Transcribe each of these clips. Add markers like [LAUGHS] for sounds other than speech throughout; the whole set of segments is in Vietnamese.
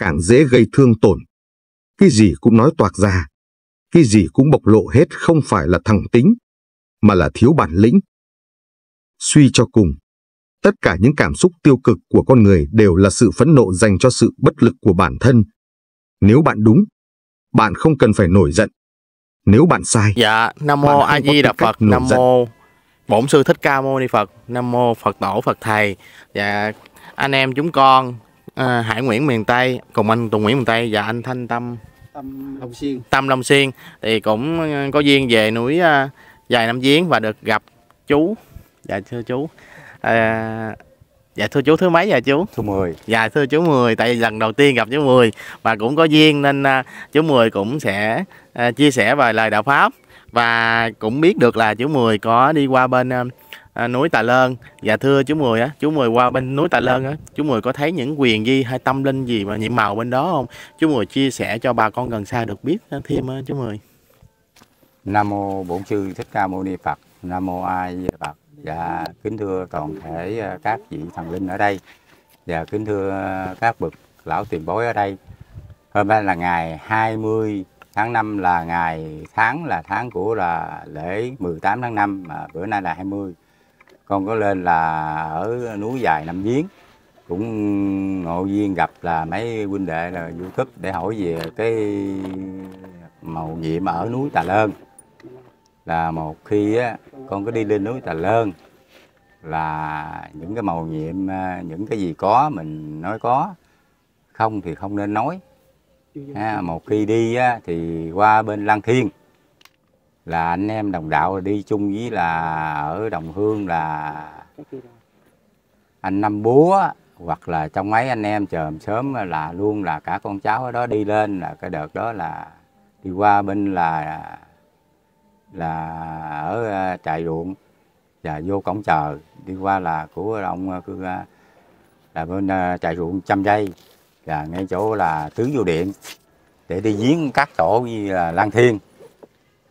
càng dễ gây thương tổn. Cái gì cũng nói toạc ra, cái gì cũng bộc lộ hết không phải là thẳng tính, mà là thiếu bản lĩnh. Suy cho cùng, tất cả những cảm xúc tiêu cực của con người đều là sự phẫn nộ dành cho sự bất lực của bản thân. Nếu bạn đúng, bạn không cần phải nổi giận. Nếu bạn sai, Dạ, Nam mô A Di Đà Phật, Nam mô Bổn sư Thích Ca Mâu Ni Phật, Nam mô Phật Tổ Phật Thầy. Dạ, anh em chúng con à, Hải Nguyễn miền Tây cùng anh Tùng Nguyễn miền Tây và anh Thanh Tâm Tâm Long Xuyên Tâm Long Xuyên thì cũng ờ, có duyên về núi ờ, dài năm giếng và được gặp chú. Dạ thưa chú. À, dạ thưa chú thứ mấy dạ chú? Số 10 Dạ thưa chú Mười, tại vì lần đầu tiên gặp chú Mười và cũng có duyên nên à, chú Mười cũng sẽ à, chia sẻ vài lời đạo pháp và cũng biết được là chú Mười có đi qua bên à, à, núi Tà Lơn. Dạ thưa chú Mười á, chú Mười qua bên núi Tà Lơn á, chú Mười có thấy những quyền di hay tâm linh gì mà nhiệm màu bên đó không? Chú Mười chia sẻ cho bà con gần xa được biết thêm á, chú Mười. Nam mô Bổn sư Thích Ca Mâu Ni Phật. Nam mô A Di Đà Phật. Dạ kính thưa toàn thể à, các vị thần linh ở đây và kính thưa à, các bậc lão tiền bối ở đây. Hôm nay là ngày 20 tháng 5 là ngày tháng là tháng của là lễ 18 tháng 5 mà bữa nay là 20. Con có lên là ở núi dài Nam Giếng. Cũng ngộ duyên gặp là mấy huynh đệ là YouTube để hỏi về cái màu nhiệm ở núi Tà Lơn. Là một khi á, con có đi lên núi Tà Lơn là những cái màu nhiệm à, những cái gì có mình nói có không thì không nên nói. Ha, một khi đi á, thì qua bên Lan Thiên là anh em đồng đạo đi chung với là ở đồng hương là anh Năm Búa hoặc là trong mấy anh em chờm sớm là luôn là cả con cháu ở đó đi lên, là cái đợt đó là đi qua bên là là ở ờ, trại ruộng và vô cổng chờ đi qua là của ông ờ, cứ ờ, là bên trại ruộng trăm dây và ngay chỗ là tứ vô điện để đi giếng các tổ như là Lan Thiên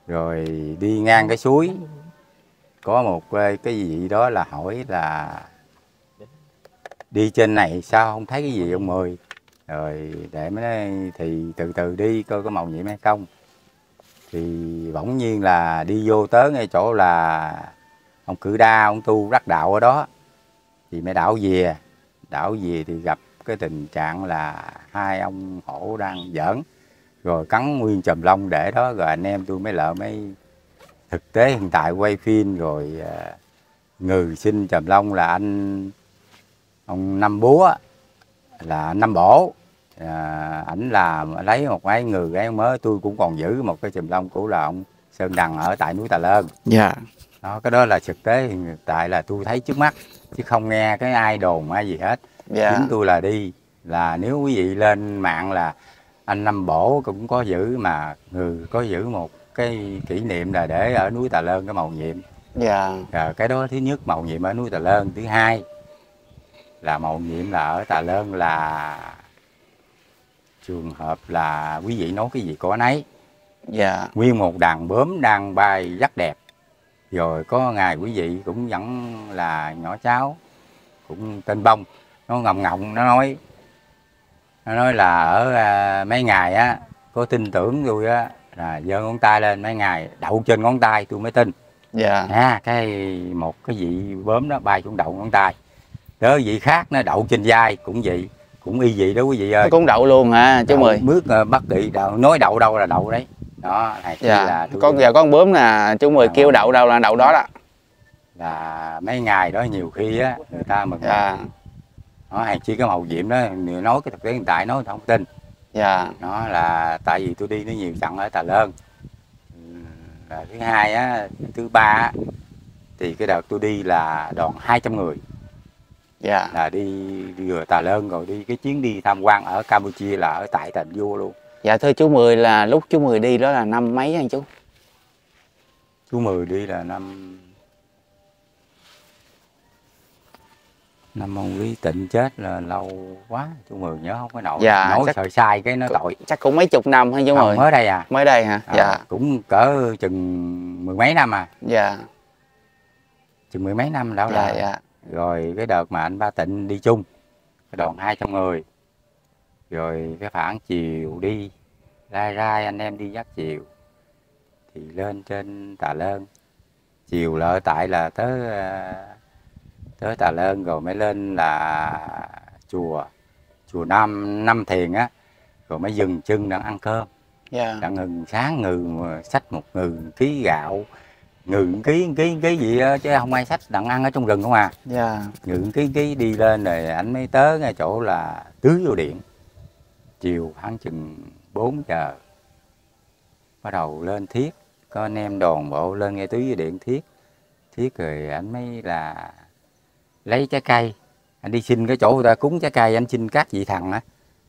rồi đi ngang cái suối. Có một cái gì đó là hỏi là đi trên này sao không thấy cái gì ông mười? Rồi để mới nói, thì từ từ đi coi có màu nhiệm hay không. Thì bỗng nhiên là đi vô tới ngay chỗ là ông cử đa, ông tu đắc đạo ở đó. Thì mới đảo về. Đảo về thì gặp cái tình trạng là hai ông hổ đang giỡn rồi cắn nguyên chùm lông để đó rồi anh em tôi mới lỡ mới thực tế hiện tại quay phim rồi à, ngừ sinh chùm lông là anh ông năm búa là năm bổ à, ảnh là lấy một cái người cái mới tôi cũng còn giữ một cái chùm lông của là ông sơn đằng ở tại núi tà lơn Dạ. đó cái đó là thực tế hiện tại là tôi thấy trước mắt chứ không nghe cái ai đồn ai gì hết Dạ. chính tôi là đi là nếu quý vị lên mạng là anh năm bổ cũng có giữ mà người có giữ một cái kỷ niệm là để ở núi tà lơn cái màu nhiệm. Dạ. rồi cái đó thứ nhất màu nhiệm ở núi Tà Lơn. Thứ hai là màu nhiệm là ở Tà Lơn là trường hợp là quý vị nói cái gì có nấy. Dạ. nguyên một đàn bướm đang bay rất đẹp. Rồi có ngày quý vị cũng vẫn là nhỏ cháu cũng tên bông. Nó ngọng ngọng nó nói nó nói là ở à, mấy ngày á có tin tưởng tôi á là giơ ngón tay lên mấy ngày đậu trên ngón tay tôi mới tin Dạ. à, cái một cái vị bướm đó bay xuống đậu ngón tay đó vị khác nó đậu trên vai cũng vậy cũng y vậy đó quý vị ơi Nó cũng đậu luôn hả chú Mười? bước ờ, bất kỳ đậu nói đậu đâu là đậu đấy đó này Dạ. là Con giờ con bướm nè, chú Mười Dạ. kêu đậu đâu là đậu đó đó. là mấy ngày đó nhiều khi á người ta mừng Dạ. Nó hay chỉ cái màu nhiệm đó người nói cái thực tế hiện tại nói không tin Dạ. nó là tại vì tôi đi nó nhiều trận ở Tà Lơn là thứ hai á thứ ba á, thì cái đợt tôi đi là đoàn 200 người Dạ. là đi, đi vừa Tà Lơn rồi đi cái chuyến đi tham quan ở Campuchia là ở tại thành vua luôn Dạ thưa chú Mười là lúc chú Mười đi đó là năm mấy anh chú? chú Mười đi là năm năm ông Lý Tịnh chết là lâu quá chú Mười nhớ không có nổi Dạ, nói chắc- sợ sai cái nó tội Chắc cũng mấy chục năm hả chú Không, Mười? mới đây à, Mới đây hả? À, Dạ. cũng cỡ chừng mười mấy năm à Dạ. chừng mười mấy năm đó Dạ là dạ. rồi cái đợt mà anh Ba Tịnh đi chung đoàn 200 người rồi cái phản chiều đi lai rai anh em đi dắt chiều thì lên trên tà lơn chiều lợi tại là tới ờ, tới tà lơn rồi mới lên là chùa chùa năm năm thiền á rồi mới dừng chân đang ăn cơm. Dạ. Đang ngừng sáng ngừ mà xách một ngừ ký gạo ngừ ký ký ký gì á, chứ không ai xách đặng ăn ở trong rừng không à. Dạ. Ngự ký ký đi lên rồi anh mới tới ngay chỗ là tưới vô điện. Chiều khoảng chừng 4 giờ bắt đầu lên thiết có anh em đoàn bộ lên ngay tưới vô điện thiết. Thiết rồi anh mới là lấy trái cây. Anh đi xin cái chỗ người ta cúng trái cây anh xin các vị thần á.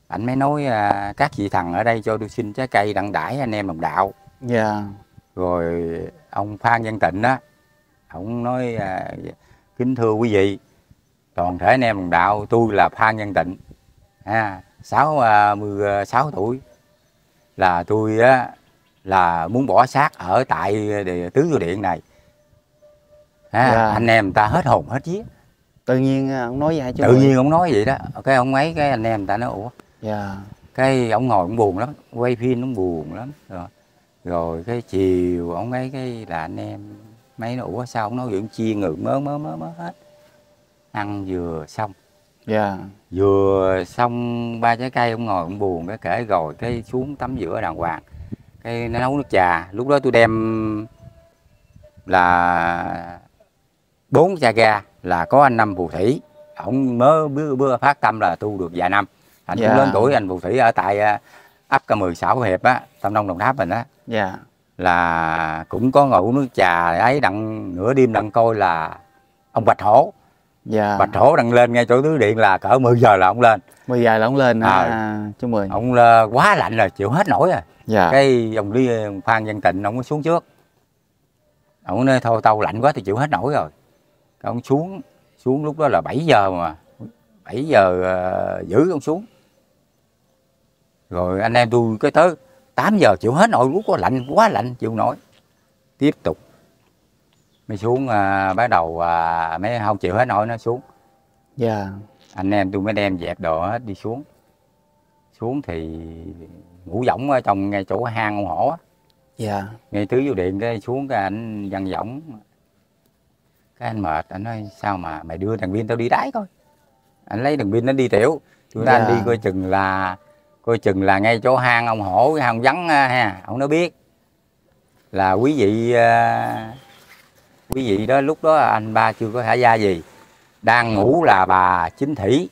Anh mới nói à, các vị thần ở đây cho tôi xin trái cây đặng đãi anh em đồng đạo. Dạ. Rồi ông Phan Văn Tịnh đó ông nói à, kính thưa quý vị toàn thể anh em đồng đạo tôi là Phan Văn Tịnh. À, sáu à, mươi sáu tuổi. Là tôi á là muốn bỏ xác ở tại tứ vô điện này. À, Dạ. anh em người ta hết hồn hết vía tự nhiên à, ông nói vậy chú tự nhiên ông nói vậy đó. Cái ông ấy cái anh em người ta nói ủa? Dạ. Cái ông ngồi ông buồn lắm quay phim ông buồn lắm. Rồi rồi cái chiều ông ấy cái là anh em mấy nó ủa sao ông nói chuyện chia ngự mớ mớ mớ mớ hết. Ăn vừa xong. Dạ. Vừa xong ba trái cây ông ngồi ông buồn cái kể rồi cái xuống tắm rửa đàng hoàng. Cái nó nấu nước trà. Lúc đó tôi đem là bốn cha ga là có anh năm phù thủy. Ông mới bữa, bữa phát tâm là tu được vài năm. Anh Dạ. cũng lớn tuổi anh phù thủy ở tại à, ấp ca mười xã Phú hiệp á tam nông đồng tháp mình á. Dạ. Là cũng có ngồi uống nước trà ấy đặng nửa đêm đặng coi là ông bạch hổ. Dạ. Bạch hổ đặng lên ngay chỗ tứ điện là cỡ 10 giờ là ông lên. Bây giờ là ông lên À. à, chú mười. Ông là quá lạnh rồi chịu hết nổi rồi. Dạ. Cái ông đi phan văn tịnh ông có xuống trước. Ông nói thôi tao lạnh quá thì chịu hết nổi rồi ông xuống xuống lúc đó là 7 giờ mà. 7 giờ ờ, giữ ông xuống. Rồi anh em tôi cái tới 8 giờ chịu hết nổi lúc đó lạnh quá lạnh chịu nổi. Tiếp tục. Mới xuống à, bắt đầu à, mấy không chịu hết nổi nó xuống. Dạ. Anh em tôi mới đem dẹp đồ hết đi xuống. Xuống thì ngủ võng ở trong ngay chỗ hang ông hổ á. Dạ. Ngay tứ vô điện cái xuống cái anh văn võng cái anh mệt anh nói sao mà mày đưa thằng pin tao đi đái coi? Anh lấy thằng pin nó đi tiểu. Tôi nói Dạ. đi coi chừng là coi chừng là ngay chỗ hang ông hổ cái hang vắng á, ha ông nó biết. Là quý vị à, quý vị đó lúc đó anh ba chưa có thả gia gì đang ngủ là bà chính thủy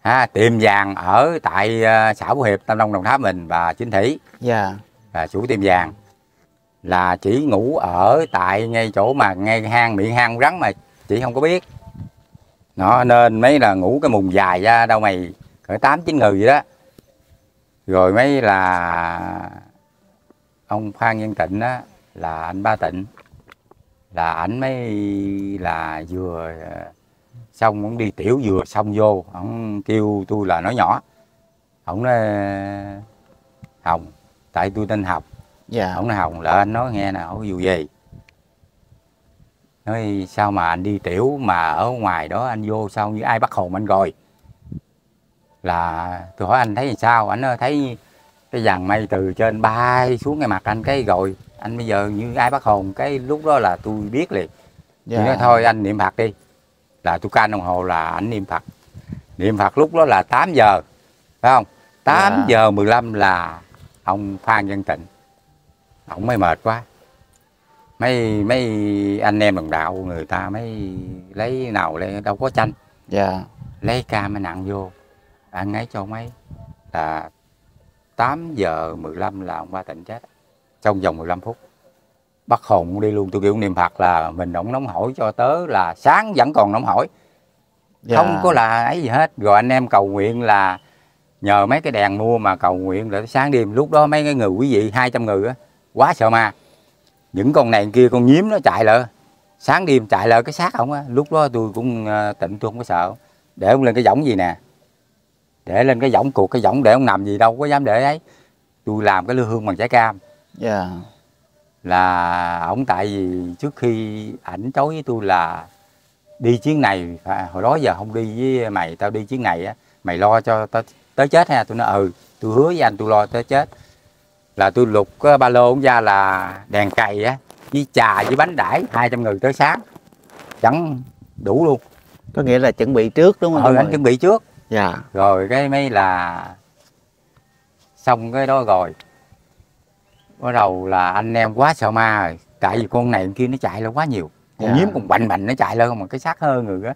ha, tiệm vàng ở tại à, xã Phú Hiệp Tam Đông Đồng Tháp mình bà chính thủy. Dạ. Là chủ tiệm vàng là chỉ ngủ ở tại ngay chỗ mà ngay hang, miệng hang rắn mà chị không có biết. Nó nên mấy là ngủ cái mùng dài ra đâu mày, cỡ tám chín người vậy đó. Rồi mấy là ông Phan Nhân Tịnh á, là anh Ba Tịnh. Là ảnh mới là vừa ờ, xong ông đi tiểu vừa xong vô, ông kêu tôi là nói nhỏ. Ông nói, hồng, tại tôi tên học dạ. Ông nói hồng là anh nói nghe nè hỏi dù gì? Nói sao mà anh đi tiểu mà ở ngoài đó anh vô sao như ai bắt hồn anh rồi? Là tôi hỏi anh thấy sao? Anh thấy cái dàn mây từ trên bay xuống cái mặt anh cái rồi anh bây giờ như ai bắt hồn? Cái lúc đó là tôi biết liền. Dạ. tôi nói thôi anh niệm phật đi. Là tôi canh đồng hồ là anh niệm phật. Niệm phật lúc đó là 8 giờ phải không? 8 Dạ. giờ 15 là ông Phan Văn Tịnh ông mới mệt quá. Mấy mấy anh em đồng đạo người ta mới lấy nào lên đâu có chanh dạ. Lấy cam mới nặng vô. Ăn ấy cho mấy là 8 giờ 15 là ông ba tịnh chết. Trong vòng 15 phút. Bắt hồn đi luôn. Tôi kêu niệm phật là mình ông nóng hổi cho tớ là sáng vẫn còn nóng hổi. Dạ. Không có là ấy gì hết. Rồi anh em cầu nguyện là nhờ mấy cái đèn mua mà cầu nguyện để sáng đêm. Lúc đó mấy cái người quý vị 200 người á quá sợ ma. Những con này kia con nhím nó chạy lại sáng đêm chạy lại cái xác ông á. Lúc đó tôi cũng ờ, tịnh tôi không có sợ. Để ông lên cái võng gì nè. Để lên cái võng cuộc cái võng để ông nằm gì đâu có dám để ấy. Tôi làm cái lư hương bằng trái cam. Dạ. Là ổng tại vì trước khi ảnh chối với tôi là đi chuyến này hồi đó giờ không đi với mày tao đi chuyến này á. Mày lo cho tao tới chết ha. Tôi nói ừ tôi hứa với anh tôi lo tới chết là tôi lục cái ba lô ra là đèn cày á với trà với bánh đãi 200 người tới sáng. Chẳng đủ luôn. Có nghĩa là chuẩn bị trước đúng không ừ, anh chuẩn bị trước. Dạ. Rồi cái mấy là xong cái đó rồi. Bắt đầu là anh em quá sợ ma rồi. Tại vì con này con kia nó chạy lên quá nhiều. Con Dạ. nhím còn bành bành nó chạy lên mà cái xác hơn người á.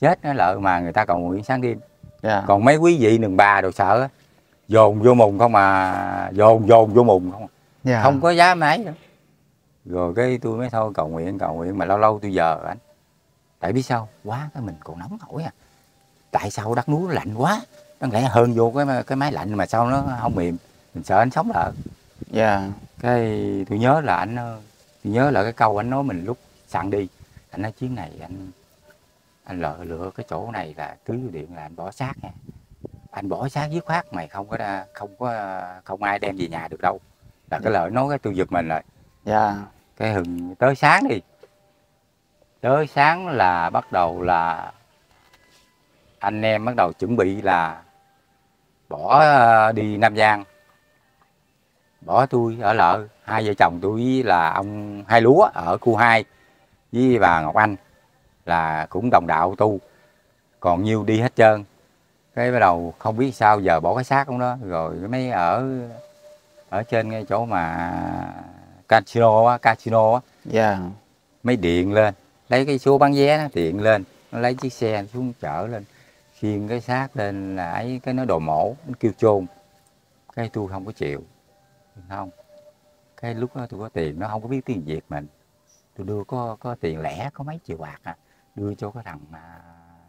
Chết nó lợi mà người ta cầu nguyện sáng đêm. Dạ. Còn mấy quý vị đừng bà đồ sợ á dồn vô mùng không mà dồn dồn vô mùng không dạ. Không có giá mấy nữa rồi cái tôi mới thôi cầu nguyện cầu nguyện mà lâu lâu tôi giờ anh. Tại biết sao? Quá cái mình còn nóng hổi à. Tại sao đất núi nó lạnh quá? Đáng lẽ hơn vô cái cái máy lạnh mà sao nó không mềm. Mình sợ anh sống lợ dạ. Cái tôi nhớ là anh tôi nhớ là cái câu anh nói mình lúc sẵn đi. Anh nói chuyến này anh anh lựa lựa cái chỗ này là tứ điện là anh bỏ xác nha anh bỏ xác dứt khoát mày không có ra- không có không ai đem về nhà được đâu. Là cái lời nói cái tôi giật mình rồi dạ. Cái hừng tới sáng đi. Tới sáng là bắt đầu là anh em bắt đầu chuẩn bị là bỏ ờ, đi Nam Giang. Bỏ tôi ở lợ. Hai vợ chồng tôi với là ông hai lúa ở khu 2 với bà Ngọc Anh là cũng đồng đạo tu. Còn nhiêu đi hết trơn cái bắt đầu không biết sao giờ bỏ cái xác ông đó. Rồi mấy ở ở trên cái chỗ mà casino á casino á. Dạ. Mới điện lên. Lấy cái số bán vé nó điện lên. Nó lấy chiếc xe xuống chở lên. Khiêng cái xác lên là ấy cái nó đồ mổ nó kêu chôn. Cái tôi không có chịu. Không. Cái lúc đó tôi có tiền nó không có biết tiếng việt mình. Tôi đưa có có tiền lẻ có mấy triệu bạc à đưa cho cái thằng à,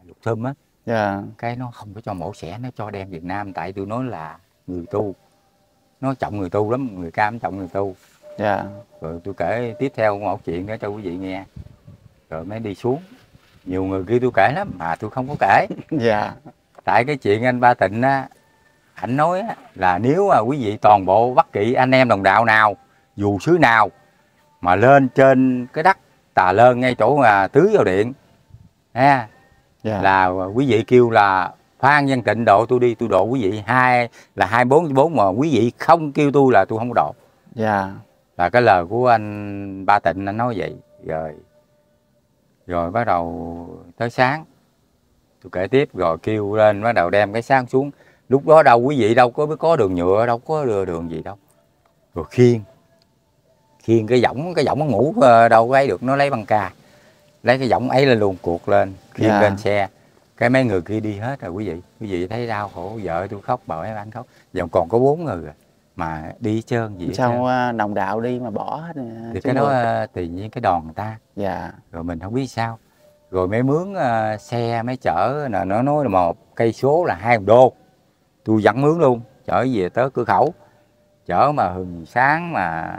lục thơm á dạ. Cái nó không có cho mổ xẻ nó cho đem Việt Nam. Tại tôi nói là người tu. Nó trọng người tu lắm người cam trọng người tu. Dạ. Rồi tôi kể tiếp theo một chuyện nữa cho quý vị nghe. Rồi mới đi xuống. Nhiều người kia tôi kể lắm mà tôi không có kể. [LAUGHS] Dạ. Tại cái chuyện anh ba tịnh á ảnh nói á, là nếu mà quý vị toàn bộ bất kỳ anh em đồng đạo nào dù xứ nào mà lên trên cái đất tà lơn ngay chỗ mà tưới vào điện ha dạ. Là quý vị kêu là Phan Văn Tịnh độ tôi đi tôi độ quý vị hai là hai bốn bốn mà quý vị không kêu tôi là tôi không có độ. Dạ. Là cái lời của anh Ba Tịnh anh nói vậy. Rồi rồi bắt đầu tới sáng tôi kể tiếp rồi kêu lên bắt đầu đem cái sáng xuống. Lúc đó đâu quý vị đâu có có đường nhựa đâu có đường, đường gì đâu. Rồi khiêng khiêng cái võng cái võng nó ngủ ờ, đâu có ấy được nó lấy băng ca lấy cái võng ấy lên luôn cuộc lên khiêng Dạ. lên xe. Cái mấy người kia đi hết rồi quý vị. Quý vị thấy đau khổ vợ tôi khóc bà mấy anh khóc. Giờ còn có bốn người à. mà đi hết trơn gì sao à, đồng đạo đi mà bỏ hết à, thì cái đó ờ, tùy nhiên cái đòn người ta. Dạ. Rồi mình không biết sao. Rồi mới mướn xe mới chở là nó nói là một cây số là hai đô. Tôi dẫn mướn luôn chở về tới cửa khẩu. Chở mà hừng sáng mà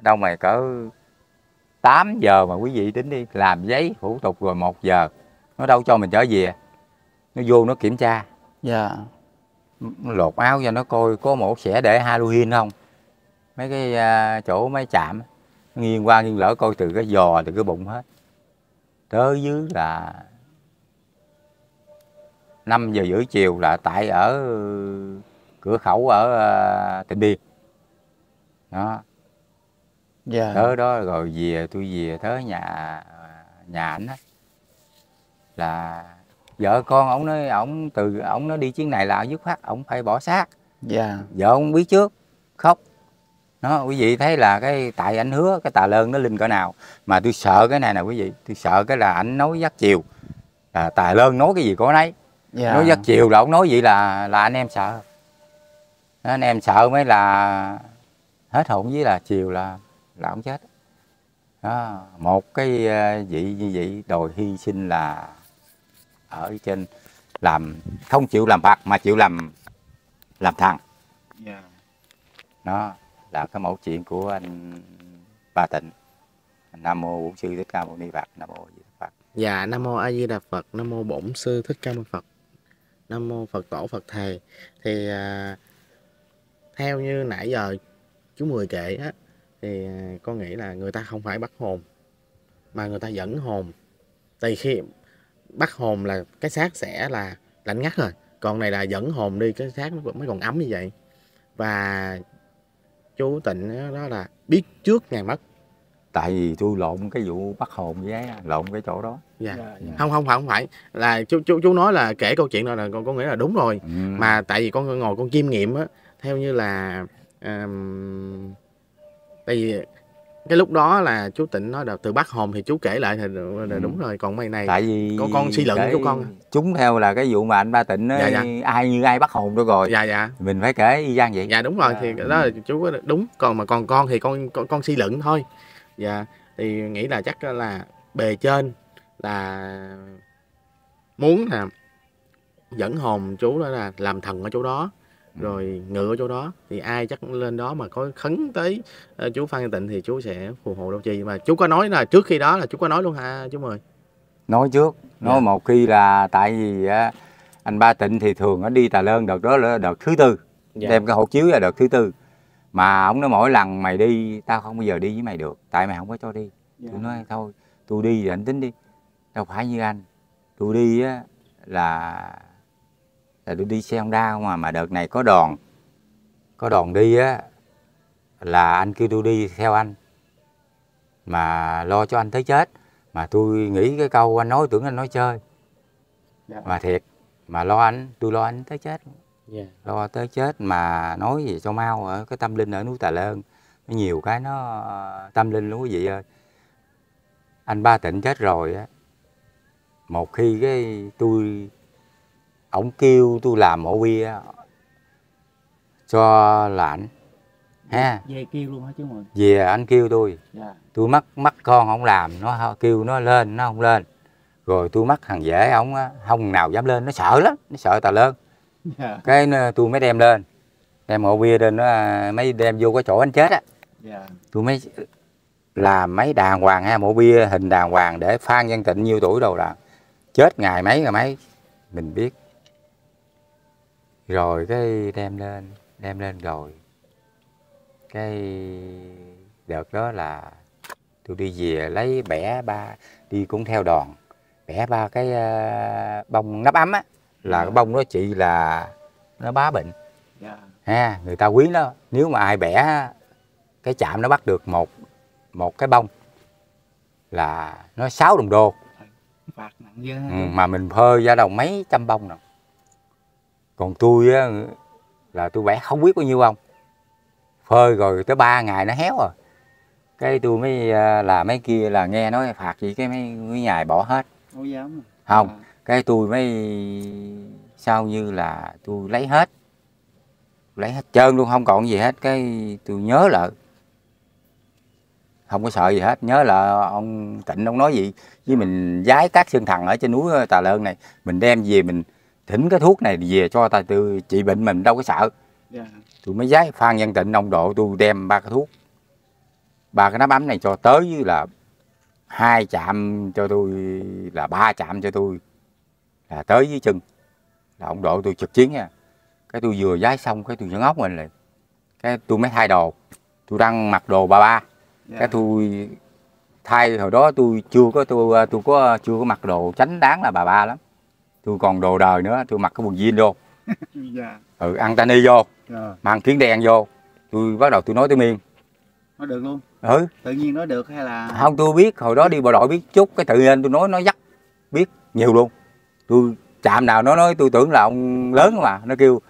đâu mà cỡ 8 giờ mà quý vị tính đi làm giấy thủ tục rồi một giờ. Nó đâu cho mình trở về. Nó vô nó kiểm tra. Dạ. Nó lột áo cho nó coi có một xẻ để Halloween không. Mấy cái à, chỗ mấy chạm nghiêng qua nghiêng lỡ coi từ cái giò từ cái bụng hết. Tới dưới là 5 giờ rưỡi chiều là tại ở cửa khẩu ở à, Tịnh Biên. Đó dạ. Tới đó rồi về tôi về tới nhà nhà ảnh á là vợ con ổng nói ổng từ ổng nó đi chuyến này là dứt khoát ổng phải bỏ xác. Dạ. Vợ ông biết trước khóc. Đó quý vị thấy là cái tại ảnh hứa cái tà lơn nó linh cỡ nào. Mà tôi sợ cái này nè quý vị tôi sợ cái là ảnh nói dắt chiều. Là tà lơn nói cái gì có nấy dạ. Nói dắt chiều là ông nói vậy là là anh em sợ. Anh em sợ mới là hết hồn với là chiều là là ông chết. Đó, một cái ờ, vị như vậy đòi hy sinh là ở trên làm không chịu làm bạc mà chịu làm làm thằng. Dạ. Đó là cái mẫu chuyện của anh Ba Tịnh. Nam mô Bổn sư Thích Ca Mâu Ni Phật Nam mô Di Đà Phật. Dạ, Nam Mô A Di Đà Phật, Nam Mô Bổn Sư Thích Ca Mâu Phật, Nam Mô Phật Tổ Phật Thầy. Thì à, theo như nãy giờ chú Mười kể á, thì à, con nghĩ là người ta không phải bắt hồn, mà người ta dẫn hồn. Tại khi bắt hồn là cái xác sẽ là lạnh ngắt rồi, còn này là dẫn hồn đi cái xác nó mới còn ấm như vậy và chú tịnh đó, là biết trước ngày mất tại vì tôi lộn cái vụ bắt hồn với lộn cái chỗ đó dạ Dạ, dạ. không không phải không phải là chú chú chú nói là kể câu chuyện đó là con con nghĩ là đúng rồi ừ. mà tại vì con ngồi con chiêm nghiệm á theo như là um, tại vì cái lúc đó là chú tịnh nói là từ bắt hồn thì chú kể lại thì là đúng rồi còn mấy này tại vì con- con suy luận của con. chúng theo là cái vụ mà anh ba tịnh ấy, Dạ, ai như ai bắt hồn đó rồi. Dạ dạ. Mình phải kể y gian vậy. Dạ đúng rồi Dạ. thì cái đó là chú đúng còn mà còn con thì con con, con suy luận thôi. Dạ thì nghĩ là chắc là bề trên là muốn là dẫn hồn chú đó là làm thần ở chỗ đó rồi ngự ở chỗ đó thì ai chắc lên đó mà có khấn tới ờ, chú Phan Văn Tịnh thì chú sẽ phù hộ đâu chi mà chú có nói là trước khi đó là chú có nói luôn hả chú mời nói trước nói Dạ. một khi là tại vì anh ba tịnh thì thường nó đi tà lơn đợt đó là đợt thứ tư Dạ. đem cái hộ chiếu là đợt thứ tư mà ông nói mỗi lần mày đi tao không bao giờ đi với mày được tại mày không có cho đi Dạ. tôi nói thôi tôi đi thì anh tính đi đâu phải như anh tôi đi á là là tôi đi xe Honda không à mà đợt này có đòn. Có đòn đi á là anh kêu tôi đi theo anh. Mà lo cho anh tới chết. Mà tôi nghĩ cái câu anh nói tưởng anh nói chơi. Dạ. mà thiệt mà lo anh tôi lo anh tới chết. Dạ. Lo tới chết mà nói gì cho mau ở cái tâm linh ở núi Tà Lơn. Nó nhiều cái nó ờ, tâm linh lắm quý vị ơi. Anh ba tịnh chết rồi á. Một khi cái tôi ổng kêu tôi làm mộ bia cho là ảnh. Ha? Về kêu luôn hả chú mười về anh kêu tôi. Dạ. Tôi mắc mắc con không làm nó kêu nó lên nó không lên. Rồi tôi mắc thằng dễ ổng không nào dám lên nó sợ lắm nó sợ tà lơn. Dạ. Cái tôi mới đem lên đem mộ bia lên nó à, mấy đem vô cái chỗ anh chết á. Dạ. Tôi mới làm mấy đàng hoàng ha mộ bia hình đàng hoàng để phan văn tịnh nhiêu tuổi đâu là chết ngày mấy ngày mấy mình biết rồi cái đem lên đem lên rồi. Cái đợt đó là tôi đi về lấy bẻ ba đi cũng theo đòn bẻ ba cái à, bông nắp ấm á là cái bông đó chị là nó bá bệnh. Dạ. Ha người ta quý nó nếu mà ai bẻ cái chạm nó bắt được một một cái bông là nó 6 đồng đô. Ừ, mà mình phơi ra đồng mấy trăm bông nào còn tôi á là tôi bẻ không biết bao nhiêu bông phơi rồi tới ba ngày nó héo rồi cái tôi mới à, là mấy kia là nghe nói phạt gì cái mấy, mấy ngày bỏ hết. Không dám không Dạ. cái tôi mới sao như là tôi lấy hết. Lấy hết trơn luôn không còn gì hết. Cái tôi nhớ lại không có sợ gì hết. Nhớ là ông tịnh ông nói gì với mình giái các xương thần ở trên núi tà lơn này mình đem về mình thỉnh cái thuốc này về cho ta tư trị bệnh mình đâu có sợ. Dạ. Tôi mới giái phan văn tịnh ông độ tôi đem ba cái thuốc. Ba cái nắp ấm này cho tới với là hai chạm cho tôi là ba chạm cho tôi là tới với chân. Là ông độ tôi trực chiến nha. Cái tôi vừa giái xong cái tôi vẫn ngốc mình lại cái tôi mới thay đồ. Tôi đang mặc đồ bà ba. Dạ. Cái tôi thay hồi đó tôi chưa có tôi tôi có chưa có mặc đồ tránh đáng là bà ba lắm tôi còn đồ đời nữa tôi mặc cái quần jean vô. [LAUGHS] Dạ. Ừ ăn tani vô rồi mang kiến đen vô. Tôi bắt đầu tôi nói tới miên. Nói được luôn? Ừ. Tự nhiên nói được hay là? Không tôi biết hồi đó đi bộ đội biết chút cái tự nhiên tôi nói nó dắt biết nhiều luôn. Tôi chạm nào nó nói tôi tưởng là ông lớn mà nó kêu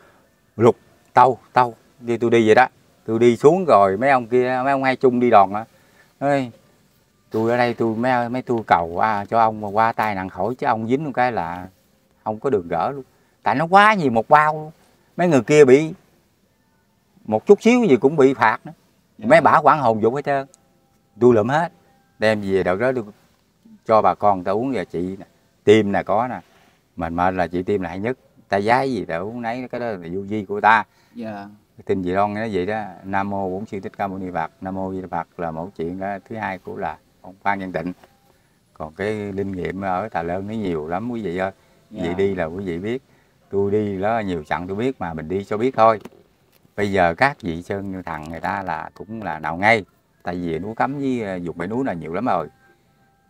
lục tâu tâu. Đi tôi đi vậy đó. Tôi đi xuống rồi mấy ông kia mấy ông hai chung đi đòn á. Nói tôi ở đây tôi mấy mấy tôi cầu qua cho ông mà qua tay nặng khỏi chứ ông dính một cái là không có đường gỡ luôn. Tại nó quá nhiều một bao luôn. Mấy người kia bị một chút xíu gì cũng bị phạt nữa. Dạ. mấy bả quản hồn dục hết trơn. Tôi lượm hết. Đem về đợt đó tôi cho bà con ta uống và chị nè tim nè có nè. Mình mệt là chị tim là hay nhất. Ta giái gì ta uống nấy cái đó là vô vi của ta. Dạ. Cái tin gì đoan nó vậy đó. Nam mô bổn sư thích ca mâu ni phật. Nam mô di đà phật là một chuyện đó. thứ hai của là ông phan văn tịnh. Còn cái linh nghiệm ở tà lơn nó nhiều lắm quý vị ơi Dạ. đi là quý vị biết. Tôi đi đó nhiều chặng tôi biết mà mình đi cho biết thôi. Bây giờ các vị sơn như thằng người ta là cũng là nào ngay. Tại vì núi cấm với ờ, vùng bãi núi là nhiều lắm rồi.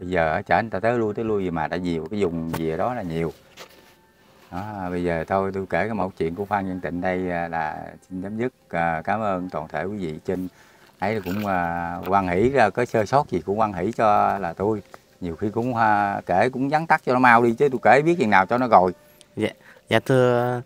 Bây giờ ở chợ người ta tới lui tới lui gì mà tại vì cái vùng về đó là nhiều. Đó, bây giờ thôi tôi kể cái mẫu chuyện của Phan Nhân Tịnh đây à, là xin chấm dứt. À, cảm ơn toàn thể quý vị trên. Ấy cũng quan hỷ ra có sơ sót gì cũng quan hỷ cho là tôi nhiều khi cũng à, kể cũng vắn tắt cho nó mau đi chứ tôi kể biết chừng nào cho nó rồi Dạ thưa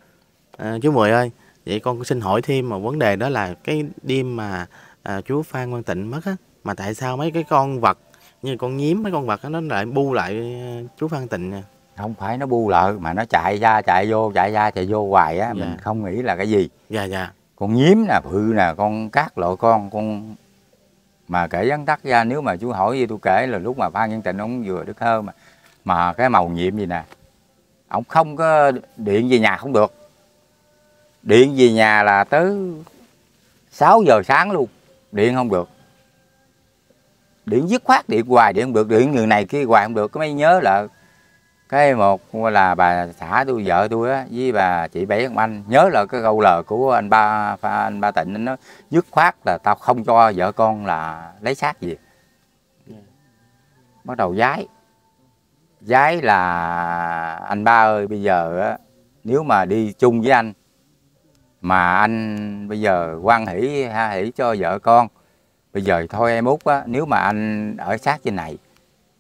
ờ, chú Mười ơi, vậy con xin hỏi thêm một vấn đề đó là cái đêm mà à, chú Phan Văn Tịnh mất á, mà tại sao mấy cái con vật như con nhím mấy con vật đó, nó lại bu lại ờ, chú Phan Tịnh nè? không phải nó bu lợ mà nó chạy ra chạy vô chạy ra chạy vô hoài á mình Dạ. không nghĩ là cái gì Dạ dạ. con nhím nè phự nè con cát loại con con mà kể vắn tắt ra, nếu mà chú hỏi gì tôi kể là lúc mà phan nhân tịnh ông vừa đức hơn mà mà cái màu nhiệm gì nè, ông không có điện về nhà không được. Điện về nhà là tới 6 giờ sáng luôn, điện không được. Điện dứt khoát điện hoài, điện không được. Điện người này kia hoài không được. Có mấy nhớ là cái một là bà xã tôi, vợ tôi á, với bà chị bảy ông anh. Nhớ là cái câu lời của anh ba anh ba tịnh, nó dứt khoát là tao không cho vợ con là lấy xác gì. Bắt đầu giái. Giái là anh ba ơi, bây giờ á, nếu mà đi chung với anh, mà anh bây giờ quan hỷ ha hỷ cho vợ con, bây giờ thôi em út á, nếu mà anh ở sát trên này,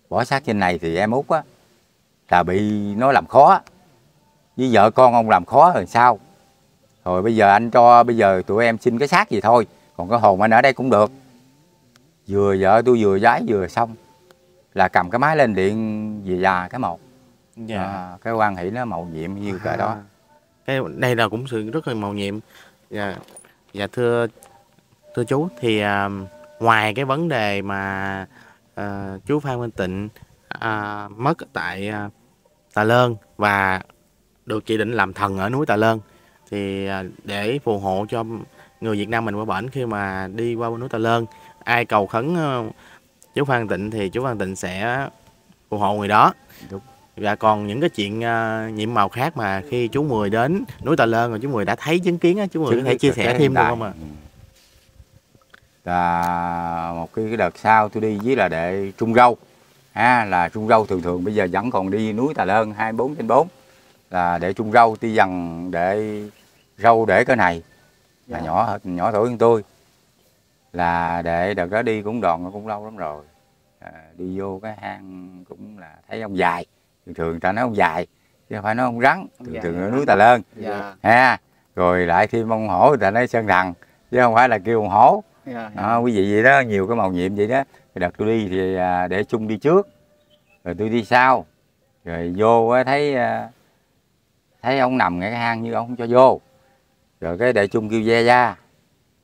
bỏ xác trên này thì em út á là bị nó làm khó. Với vợ con ông làm khó rồi sao? Rồi bây giờ anh cho bây giờ tụi em xin cái xác gì thôi. Còn cái hồn anh ở đây cũng được. Vừa vợ tôi vừa giái vừa xong. Là cầm cái máy lên điện về già cái một. Dạ. à, cái quan hỷ nó màu nhiệm như cái đó. À, Cái đây là cũng sự rất là màu nhiệm. Dạ. Dạ thưa thưa chú thì à, ngoài cái vấn đề mà à, chú Phan Văn Tịnh à, mất tại à, Tà Lơn và được chỉ định làm thần ở núi Tà Lơn thì à, để phù hộ cho người Việt Nam mình qua bển khi mà đi qua núi Tà Lơn ai cầu khấn ờ, chú Phan Tịnh thì chú Phan Tịnh sẽ phù hộ người đó Đúng. và còn những cái chuyện ờ, nhiệm màu khác mà khi chú Mười đến núi Tà Lơn rồi chú Mười đã thấy chứng kiến á chú Mười có thể chia sẻ thêm được không ạ? Ừ. Là một cái, cái đợt sau tôi đi với là để trung râu ha là trung râu thường thường bây giờ vẫn còn đi núi Tà Lơn 24 trên 4 là để trung râu ti dần để râu để cái này. Là Dạ. nhỏ nhỏ tuổi hơn tôi là để đợt đó đi cũng đòn cũng lâu lắm rồi. À, đi vô cái hang cũng là thấy ông dài thường thường ta nói ông dài chứ không phải nói ông rắn thường dài thường ở núi Tà Lơn. Dạ. Ha rồi lại thêm ông hổ ta nói sơn thằng chứ không phải là kêu ông hổ dạ. Đó, quý vị vậy đó nhiều cái màu nhiệm vậy đó cái đợt tôi đi thì à, để chung đi trước. Rồi tôi đi sau. Rồi vô thấy à, thấy ông nằm ngay cái hang như ông không cho vô. Rồi cái để chung kêu ve ra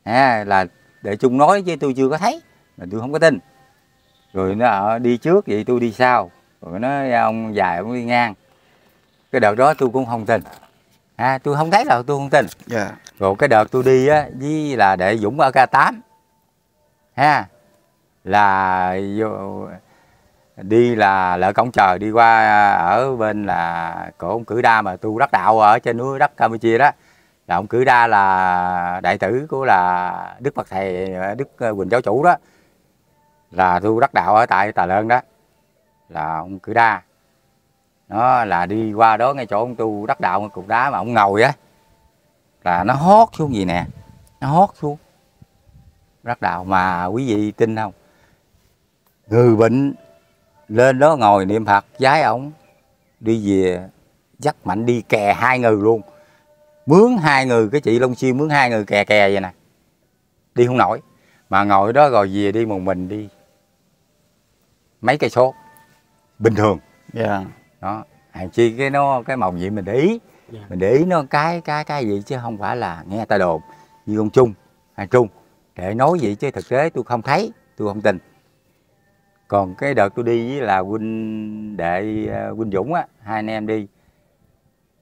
ha, là để chung nói chứ tôi chưa có thấy. Mà tôi không có tin. Rồi nó đi trước vậy tôi đi sau. Rồi nó ông dài ông đi ngang. Cái đợt đó tôi cũng không tin. Ha, tôi không thấy đâu tôi không tin. Dạ. Rồi cái đợt tôi đi á với là đệ Dũng ở K8 ha là vô, đi là lỡ cổng trời đi qua ở bên là cổ ông cử đa mà tu đắc đạo ở trên núi đất Campuchia đó. Là ông cử đa là đại tử của là Đức Phật thầy Đức Quỳnh giáo chủ đó. Là tu đắc đạo ở tại Tà Lơn đó. Là ông cử đa. Nó là đi qua đó ngay chỗ ông tu đắc đạo cục đá mà ông ngồi á. Là nó hót xuống gì nè? Nó hót xuống. Đắc đạo mà quý vị tin không? Người bệnh lên đó ngồi niệm phật giái ổng đi về dắt mạnh đi kè hai người luôn. Mướn hai người cái chị Long Xuyên mướn hai người kè kè vậy nè. Đi không nổi. Mà ngồi đó rồi về đi một mình đi mấy cây số. Bình thường. Dạ. Đó hàng chi cái nó cái màu nhiệm mình để ý. Dạ. mình để ý nó cái cái cái gì chứ không phải là nghe ta đồn như ông Trung hay Trung. Để nói vậy chứ thực tế tôi không thấy tôi không tin còn cái đợt tôi đi với là huynh đệ ờ, huynh Dũng á hai anh em đi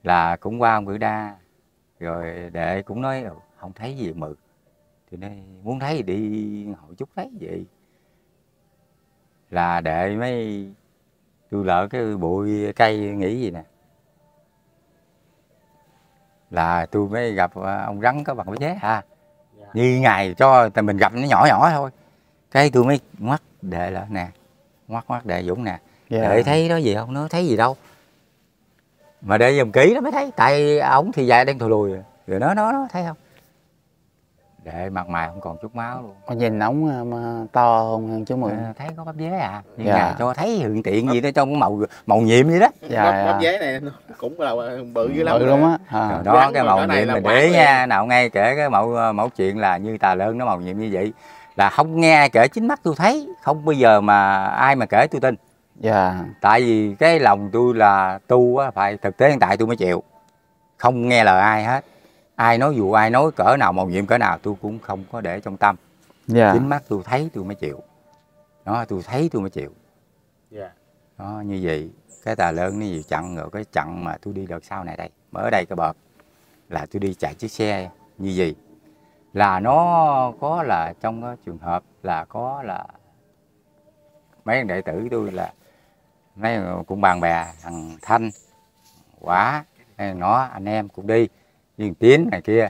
là cũng qua ông Cử Đa rồi đệ cũng nói "Ừ, không thấy gì mực thì nói muốn thấy thì đi hội chút thấy vậy. Là đệ mấy tôi lỡ cái bụi cây nghĩ gì nè. Là tôi mới gặp ờ, ông rắn có bằng cái chế à. Dạ. như ngày cho mình gặp nó nhỏ nhỏ thôi. Cái tôi mới ngoắt đệ là nè ngoắt ngoắt đệ dũng nè dạ đệ thấy đó gì không nó thấy gì đâu mà để dùm kỹ nó mới thấy tại ổng thì dài đen thù lùi rồi. rồi nó nó nó thấy không để mặt mày không còn chút máu luôn Con nhìn ống à, to hơn chú Mười. À, thấy có bắp dế à nhưng Dạ. mà cho thấy hiện tiện gì đó trong cái màu màu nhiệm vậy đó Dạ, bắp, dạ. bắp dế này nó cũng là bự dữ lắm Bự lắm á. À. Rồi đó Rắn cái mà màu nhiệm là mình để nha nào ngay kể cái mẫu mẫu chuyện là như tà lơn nó màu nhiệm như vậy là không nghe kể chính mắt tôi thấy không bao giờ mà ai mà kể tôi tin. Dạ. tại vì cái lòng tôi là tu á phải thực tế hiện tại tôi mới chịu. Không nghe lời ai hết. Ai nói dù ai nói cỡ nào màu nhiệm cỡ nào tôi cũng không có để trong tâm. Dạ. chính mắt tôi thấy tôi mới chịu. Đó tôi thấy tôi mới chịu. Dạ. đó như vậy cái tà lớn nó gì chặn rồi cái chặn mà tôi đi đợt sau này đây. Mà ở đây cái bợp là tôi đi chạy chiếc xe như gì là nó có là trong cái trường hợp là có là mấy đệ tử tôi là mấy cũng bàn bè thằng thanh quả hay nó anh em cũng đi thằng tiến này kia.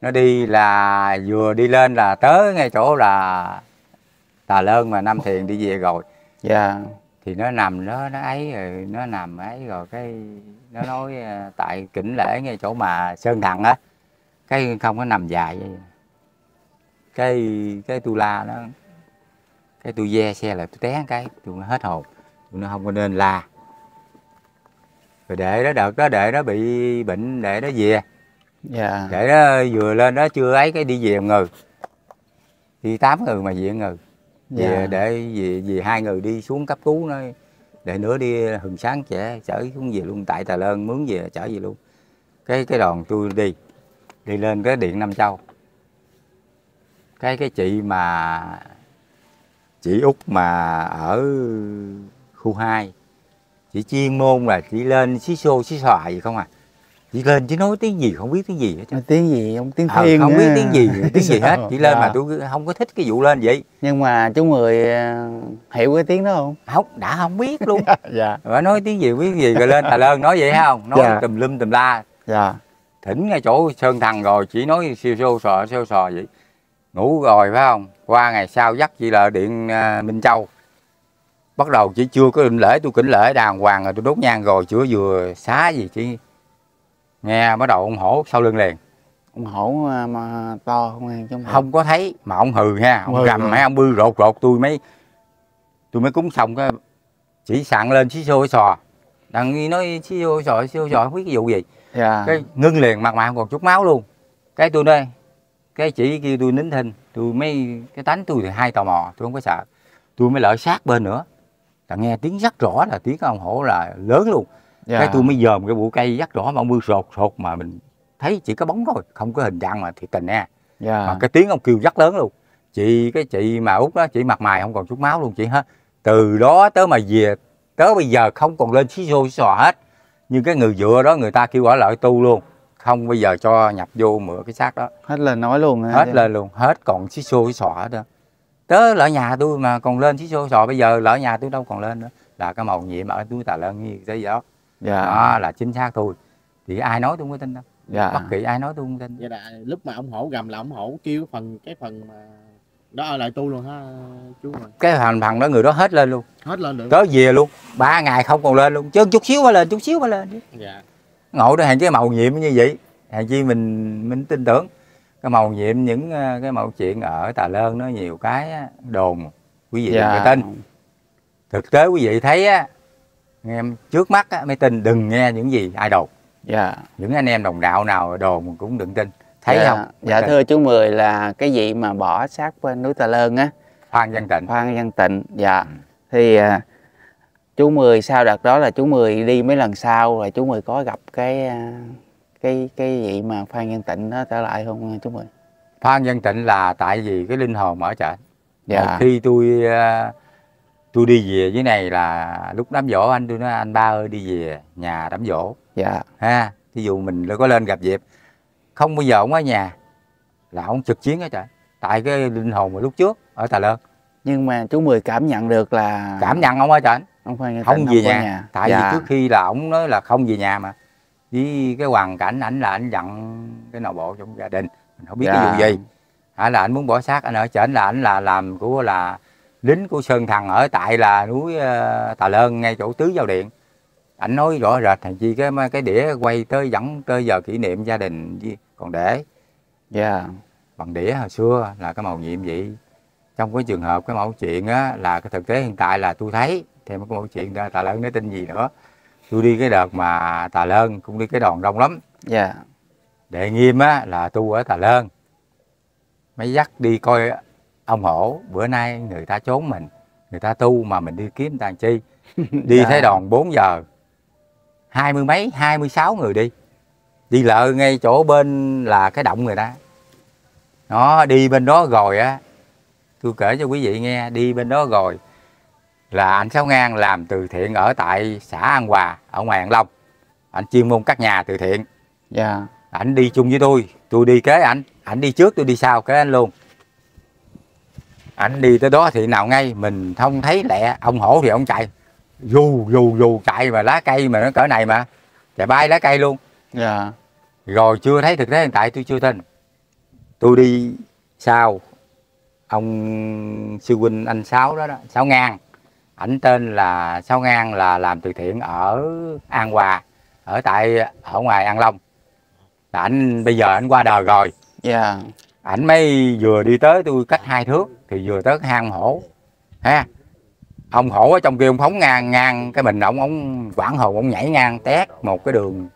Nó đi là vừa đi lên là tới ngay chỗ là tà lơn mà năm thiền đi về rồi. Dạ. thì nó nằm đó nó ấy rồi nó nằm ấy rồi cái nó nói ờ, tại kỉnh lễ ngay chỗ mà sơn thằng á cái không có nằm dài vậy. Cái cái tu la nó cái tôi ve xe là tôi té cái tôi hết hồn. Tôi nó không có nên la. Rồi để đó đợt đó để nó bị bệnh để nó về. Dạ. để nó vừa lên đó chưa ấy cái đi về người. Đi tám người mà về người. Về Dạ. để về về hai người đi xuống cấp cứu nó để nữa đi hừng sáng trẻ chở xuống về luôn. Tại Tà Lơn mướn về chở về luôn. Cái cái đoàn tôi đi đi lên cái điện Nam Châu. Cái cái chị mà chị út mà ở khu 2 chị chuyên môn là chị lên xí xô xí xòa gì không à? Chị lên chỉ nói tiếng gì không biết tiếng gì hết trơn. Tiếng gì? Ông tiếng Ờ, thiên không á. biết tiếng gì [LAUGHS] tiếng gì hết chỉ lên Dạ. mà tôi không có thích cái vụ lên vậy. Nhưng mà chú mười ờ, hiểu cái tiếng đó không? Không đã không biết luôn. [LAUGHS] Dạ. Rồi nói tiếng gì biết gì rồi lên tà lơn nói vậy không? Nói Dạ. tùm lum tùm la. Dạ thỉnh ngay chỗ sơn thằng rồi chỉ nói siêu xô sò siêu sò vậy. Ngủ rồi phải không? Qua ngày sau dắt chị là điện à, minh châu. Bắt đầu chỉ chưa có định lễ tôi kính lễ đàng hoàng rồi tôi đốt nhang rồi chưa vừa xá gì chỉ nghe bắt đầu ông hổ sau lưng liền. Ông hổ ờ, mà to không chú Mười? không có thấy mà ông hừ ha Ông hừ gầm rồi. mấy ông bư rột rột tôi mới tôi mới cúng xong cái chỉ sạn lên xí xô sò. Đằng nói xí xô sò xí xô sò không biết cái vụ gì dạ. Cái ngưng liền mặt mày không còn chút máu luôn. Cái tôi đây cái chỉ kêu tôi nín thinh tôi mới cái tánh tôi thì hai tò mò tôi không có sợ. Tôi mới lợi sát bên nữa. Là nghe tiếng rất rõ là tiếng ông hổ là lớn luôn. Dạ. Cái tôi mới dòm cái bụi cây rất rõ mà ông mưa sột sột mà mình thấy chỉ có bóng thôi không có hình dạng mà thiệt tình nha. Dạ. Mà cái tiếng ông kêu rất lớn luôn. Chị cái chị mà út đó chị mặt mày không còn chút máu luôn chị hết từ đó tới mà về tới bây giờ không còn lên xí xô xí xò hết nhưng cái người dựa đó người ta kêu ở lại tu luôn. Không bây giờ cho nhập vô mượn cái xác đó. Hết lời nói luôn hết lên luôn. Hết còn xí xô xí xò hết đó. Tới lỡ nhà tôi mà còn lên xí xô xò bây giờ lỡ nhà tôi đâu còn lên nữa. Là cái màu nhiệm ở túi tà lơn như thế đó dạ. Đó là chính xác thôi. Thì ai nói tôi không có tin đâu. Dạ. Bất kỳ ai nói tôi không tin. Vậy là lúc mà ông hổ gầm là ông hổ kêu phần cái phần mà đó ở lại tu luôn ha chú rồi. Cái thằng thằng đó người đó hết lên luôn. Hết lên được. Tới về luôn. Ba ngày không còn lên luôn. Chứ chút xíu mới lên chút xíu mới lên. Dạ. Ngộ đó hàng cái màu nhiệm như vậy. Hàng chi mình mình tin tưởng. Cái màu nhiệm những ờ, cái mẫu chuyện ở Tà Lơn nó nhiều cái đồn quý vị đừng có tin. Thực tế quý vị thấy á nghe em trước mắt á, mới tin đừng nghe những gì ai đồn. Dạ. Những anh em đồng đạo nào đồn cũng đừng tin thấy dạ, không? dạ tin. thưa chú mười là cái vị mà bỏ xác bên núi Tà Lơn á. Phan Văn Tịnh. Phan Văn Tịnh dạ. Thì à, chú mười sau đợt đó là chú mười đi mấy lần sau rồi chú mười có gặp cái à, cái cái vị mà Phan Văn Tịnh đó trở lại không chú mười? Phan Văn Tịnh là tại vì cái linh hồn ở trển dạ. Khi tôi ờ, tôi đi về dưới này là lúc đám dỗ anh tôi nói anh ba ơi đi về nhà đám dỗ dạ. Ha ví dụ mình có lên gặp dịp không bao giờ ông ở nhà là ông trực chiến ở trời tại cái linh hồn mà lúc trước ở Tà Lơn nhưng mà chú mười cảm nhận được là cảm nhận ông ở trời ông Phan Văn không về có nhà, tại dạ. vì trước khi là ông nói là không về nhà mà. Với cái hoàn cảnh ảnh là ảnh giận cái nội bộ trong gia đình. Mình không biết cái Dạ. vụ gì. Hay là anh muốn bỏ xác anh ở trển là anh là làm của là lính của sơn thằng ở tại là núi ờ, tà lơn ngay chỗ tứ giao điện ảnh nói rõ rệt thằng chi cái cái đĩa quay tới dẫn tới giờ kỷ niệm gia đình còn để dạ. Bằng đĩa hồi xưa là cái màu nhiệm vậy. Trong cái trường hợp cái mẫu chuyện á là cái thực tế hiện tại là tôi thấy thêm cái mẫu chuyện ra tà lơn nói tin gì nữa. Tôi đi cái đợt mà tà lơn cũng đi cái đòn đông lắm. Dạ. Đệ nghiêm á là tu ở tà lơn. Mới dắt đi coi ông hổ bữa nay người ta trốn mình người ta tu mà mình đi kiếm tàn chi. [LAUGHS] Đi Dạ. thấy đòn 4 giờ hai mươi mấy hai mươi sáu người đi. Đi lợ ngay chỗ bên là cái động người ta nó đi bên đó rồi á. Tôi kể cho quý vị nghe đi bên đó rồi là anh Sáu Ngang làm từ thiện ở tại xã An Hòa ở ngoài An Long. Anh chuyên môn cắt nhà từ thiện. Dạ. Ảnh đi chung với tôi. Tôi đi kế ảnh. Ảnh đi trước tôi đi sau kế anh luôn. Ảnh đi tới đó thì nào ngay mình không thấy lẹ. Ông hổ thì ông chạy dù dù dù chạy mà lá cây mà nó cỡ này mà. Chạy bay lá cây luôn. Dạ. Rồi chưa thấy thực tế hiện tại tôi chưa tin. Tôi đi sau ông sư huynh anh sáu đó đó sáu ngang. Ảnh tên là sáu ngang là làm từ thiện ở an hòa ở tại ở ngoài an long. Là ảnh bây giờ ảnh qua đời rồi. Dạ. Ảnh mới vừa đi tới tôi cách hai thước thì vừa tới hang hổ. Ha ông hổ ở trong kia ông phóng ngang ngang cái mình ông ông quảng hồn ông nhảy ngang tét một cái đường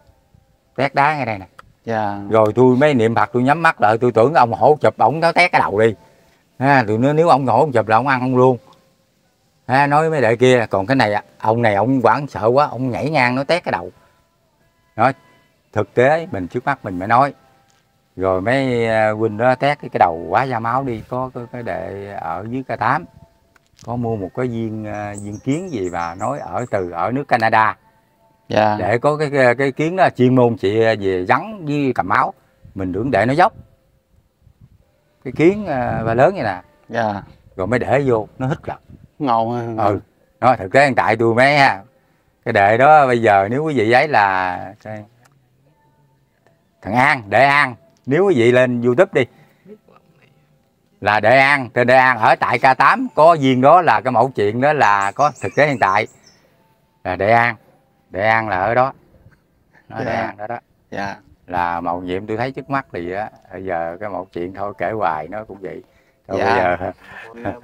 tét đá ngay đây nè. Dạ. Rồi tôi mới niệm phật tôi nhắm mắt lại tôi tưởng ông hổ chụp ổng nó tét cái đầu đi. Ha tôi nói nếu ông hổ không chụp là ông ăn không luôn. Ha nói mấy đệ kia còn cái này ông này ông quảng sợ quá ông nhảy ngang nó tét cái đầu. Đó thực tế mình trước mắt mình mới nói. Rồi mấy à, huynh đó tét cái, cái đầu quá ra máu đi có cái, cái đệ ở dưới k 8 có mua một cái viên à, viên kiến gì và nói ở từ ở nước Canada. Dạ. Để có cái cái, cái kiến đó chuyên môn chị về rắn với cầm máu mình đừng để nó dốc. Cái kiến à, và lớn như nè. Dạ. Rồi mới để vô nó hít lật ngon ừ. Nó thực tế hiện tại tôi mấy ha. Cái đệ đó bây giờ nếu quý vị ấy là thằng An đệ An. Nếu quý vị lên YouTube đi là đệ An. Tên đệ An ở tại K8 có viên đó là cái mẫu chuyện đó là có thực tế hiện tại. Là đệ An. Đệ An là ở đó. Nó đệ Dạ. An đó đó. Dạ. Là màu nhiệm tôi thấy trước mắt thì á bây giờ cái một chuyện thôi kể hoài nó cũng vậy. Thôi Dạ. bây giờ [LAUGHS]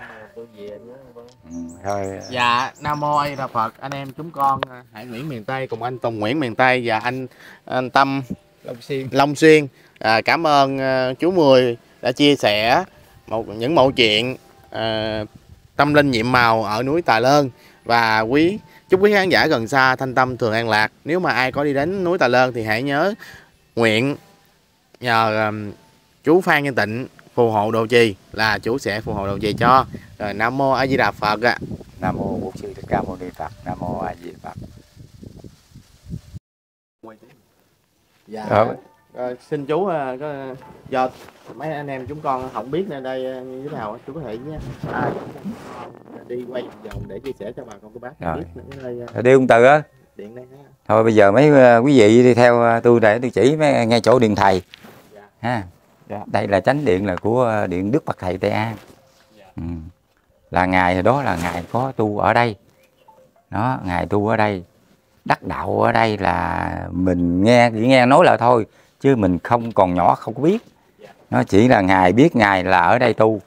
ừ, thôi. Dạ, Nam Mô A Di Đà Phật, anh em chúng con à, Hải Nguyễn miền Tây cùng anh Tùng Nguyễn miền Tây và anh, anh Tâm Long Xuyên. Long Xuyên. À, cảm ơn à, chú Mười đã chia sẻ một những mẫu chuyện à, tâm linh nhiệm màu ở núi Tà Lơn và quý chúc quý khán giả gần xa thanh tâm thường an lạc. Nếu mà ai có đi đến núi Tà Lơn thì hãy nhớ nguyện nhờ à, chú Phan Nhân Tịnh phù hộ đồ trì là chú sẽ phù hộ đồ trì cho. Rồi Nam Mô A Di Đà Phật ạ. nam mô bổn sư thích ca mâu ni phật nam mô a di đà phật Dạ. Ờ, xin chú ờ, có do mấy anh em chúng con không biết nơi đây ờ, như thế nào chú có thể nhé à, đi quay vòng để chia sẻ cho bà con cô bác Rồi. biết nơi ờ, đi ông từ á điện đây ha. thôi bây giờ mấy quý vị đi theo tôi để tôi chỉ mấy ngay chỗ điện thầy Dạ. ha Dạ. đây là chánh điện là của điện đức bậc thầy tây an Dạ. ừ. là ngài đó là ngài có tu ở đây đó ngài tu ở đây đắc đạo ở đây là mình nghe chỉ nghe nói là thôi chứ mình không còn nhỏ không có biết. Nó chỉ là ngài biết ngài là ở đây tu.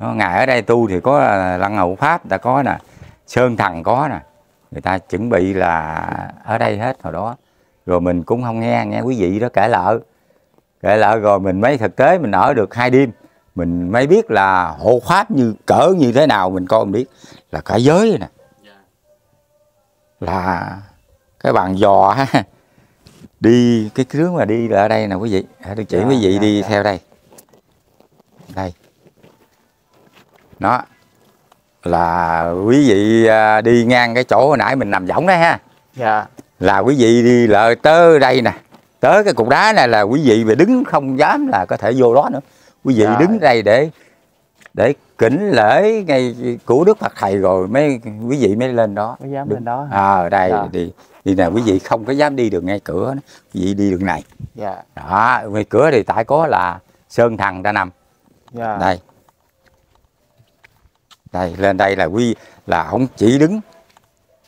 Nó ngài ở đây tu thì có là lăng hậu pháp đã có nè sơn thần có nè. Người ta chuẩn bị là ở đây hết hồi đó. Rồi mình cũng không nghe nghe quý vị đó kể lợ kể lợ rồi mình mới thực tế mình ở được hai đêm. Mình mới biết là hộ pháp như cỡ như thế nào mình coi mình biết. Là cả giới nè. Là cái bàn giò ha đi cái hướng mà đi là ở đây nè quý vị. Để tôi chỉ Dạ, quý vị dạ, đi dạ. theo đây. Đây. Nó là quý vị à, đi ngang cái chỗ hồi nãy mình nằm võng đấy ha. Dạ. Là quý vị đi lợi tới đây nè. Tới cái cục đá này là quý vị phải đứng không dám là có thể vô đó nữa. Quý vị Dạ. đứng đây để để kính lễ ngay của đức phật thầy rồi mấy quý vị mới lên đó. Có dám Đúng. lên đó hả? à đây Dạ. đi đi nè quý vị không có dám đi đường ngay cửa đó. quý vị đi đường này. Dạ. Đó ngay cửa thì tại có là sơn thần ta nằm. Dạ. Đây. Đây lên đây là quy là ông chỉ đứng.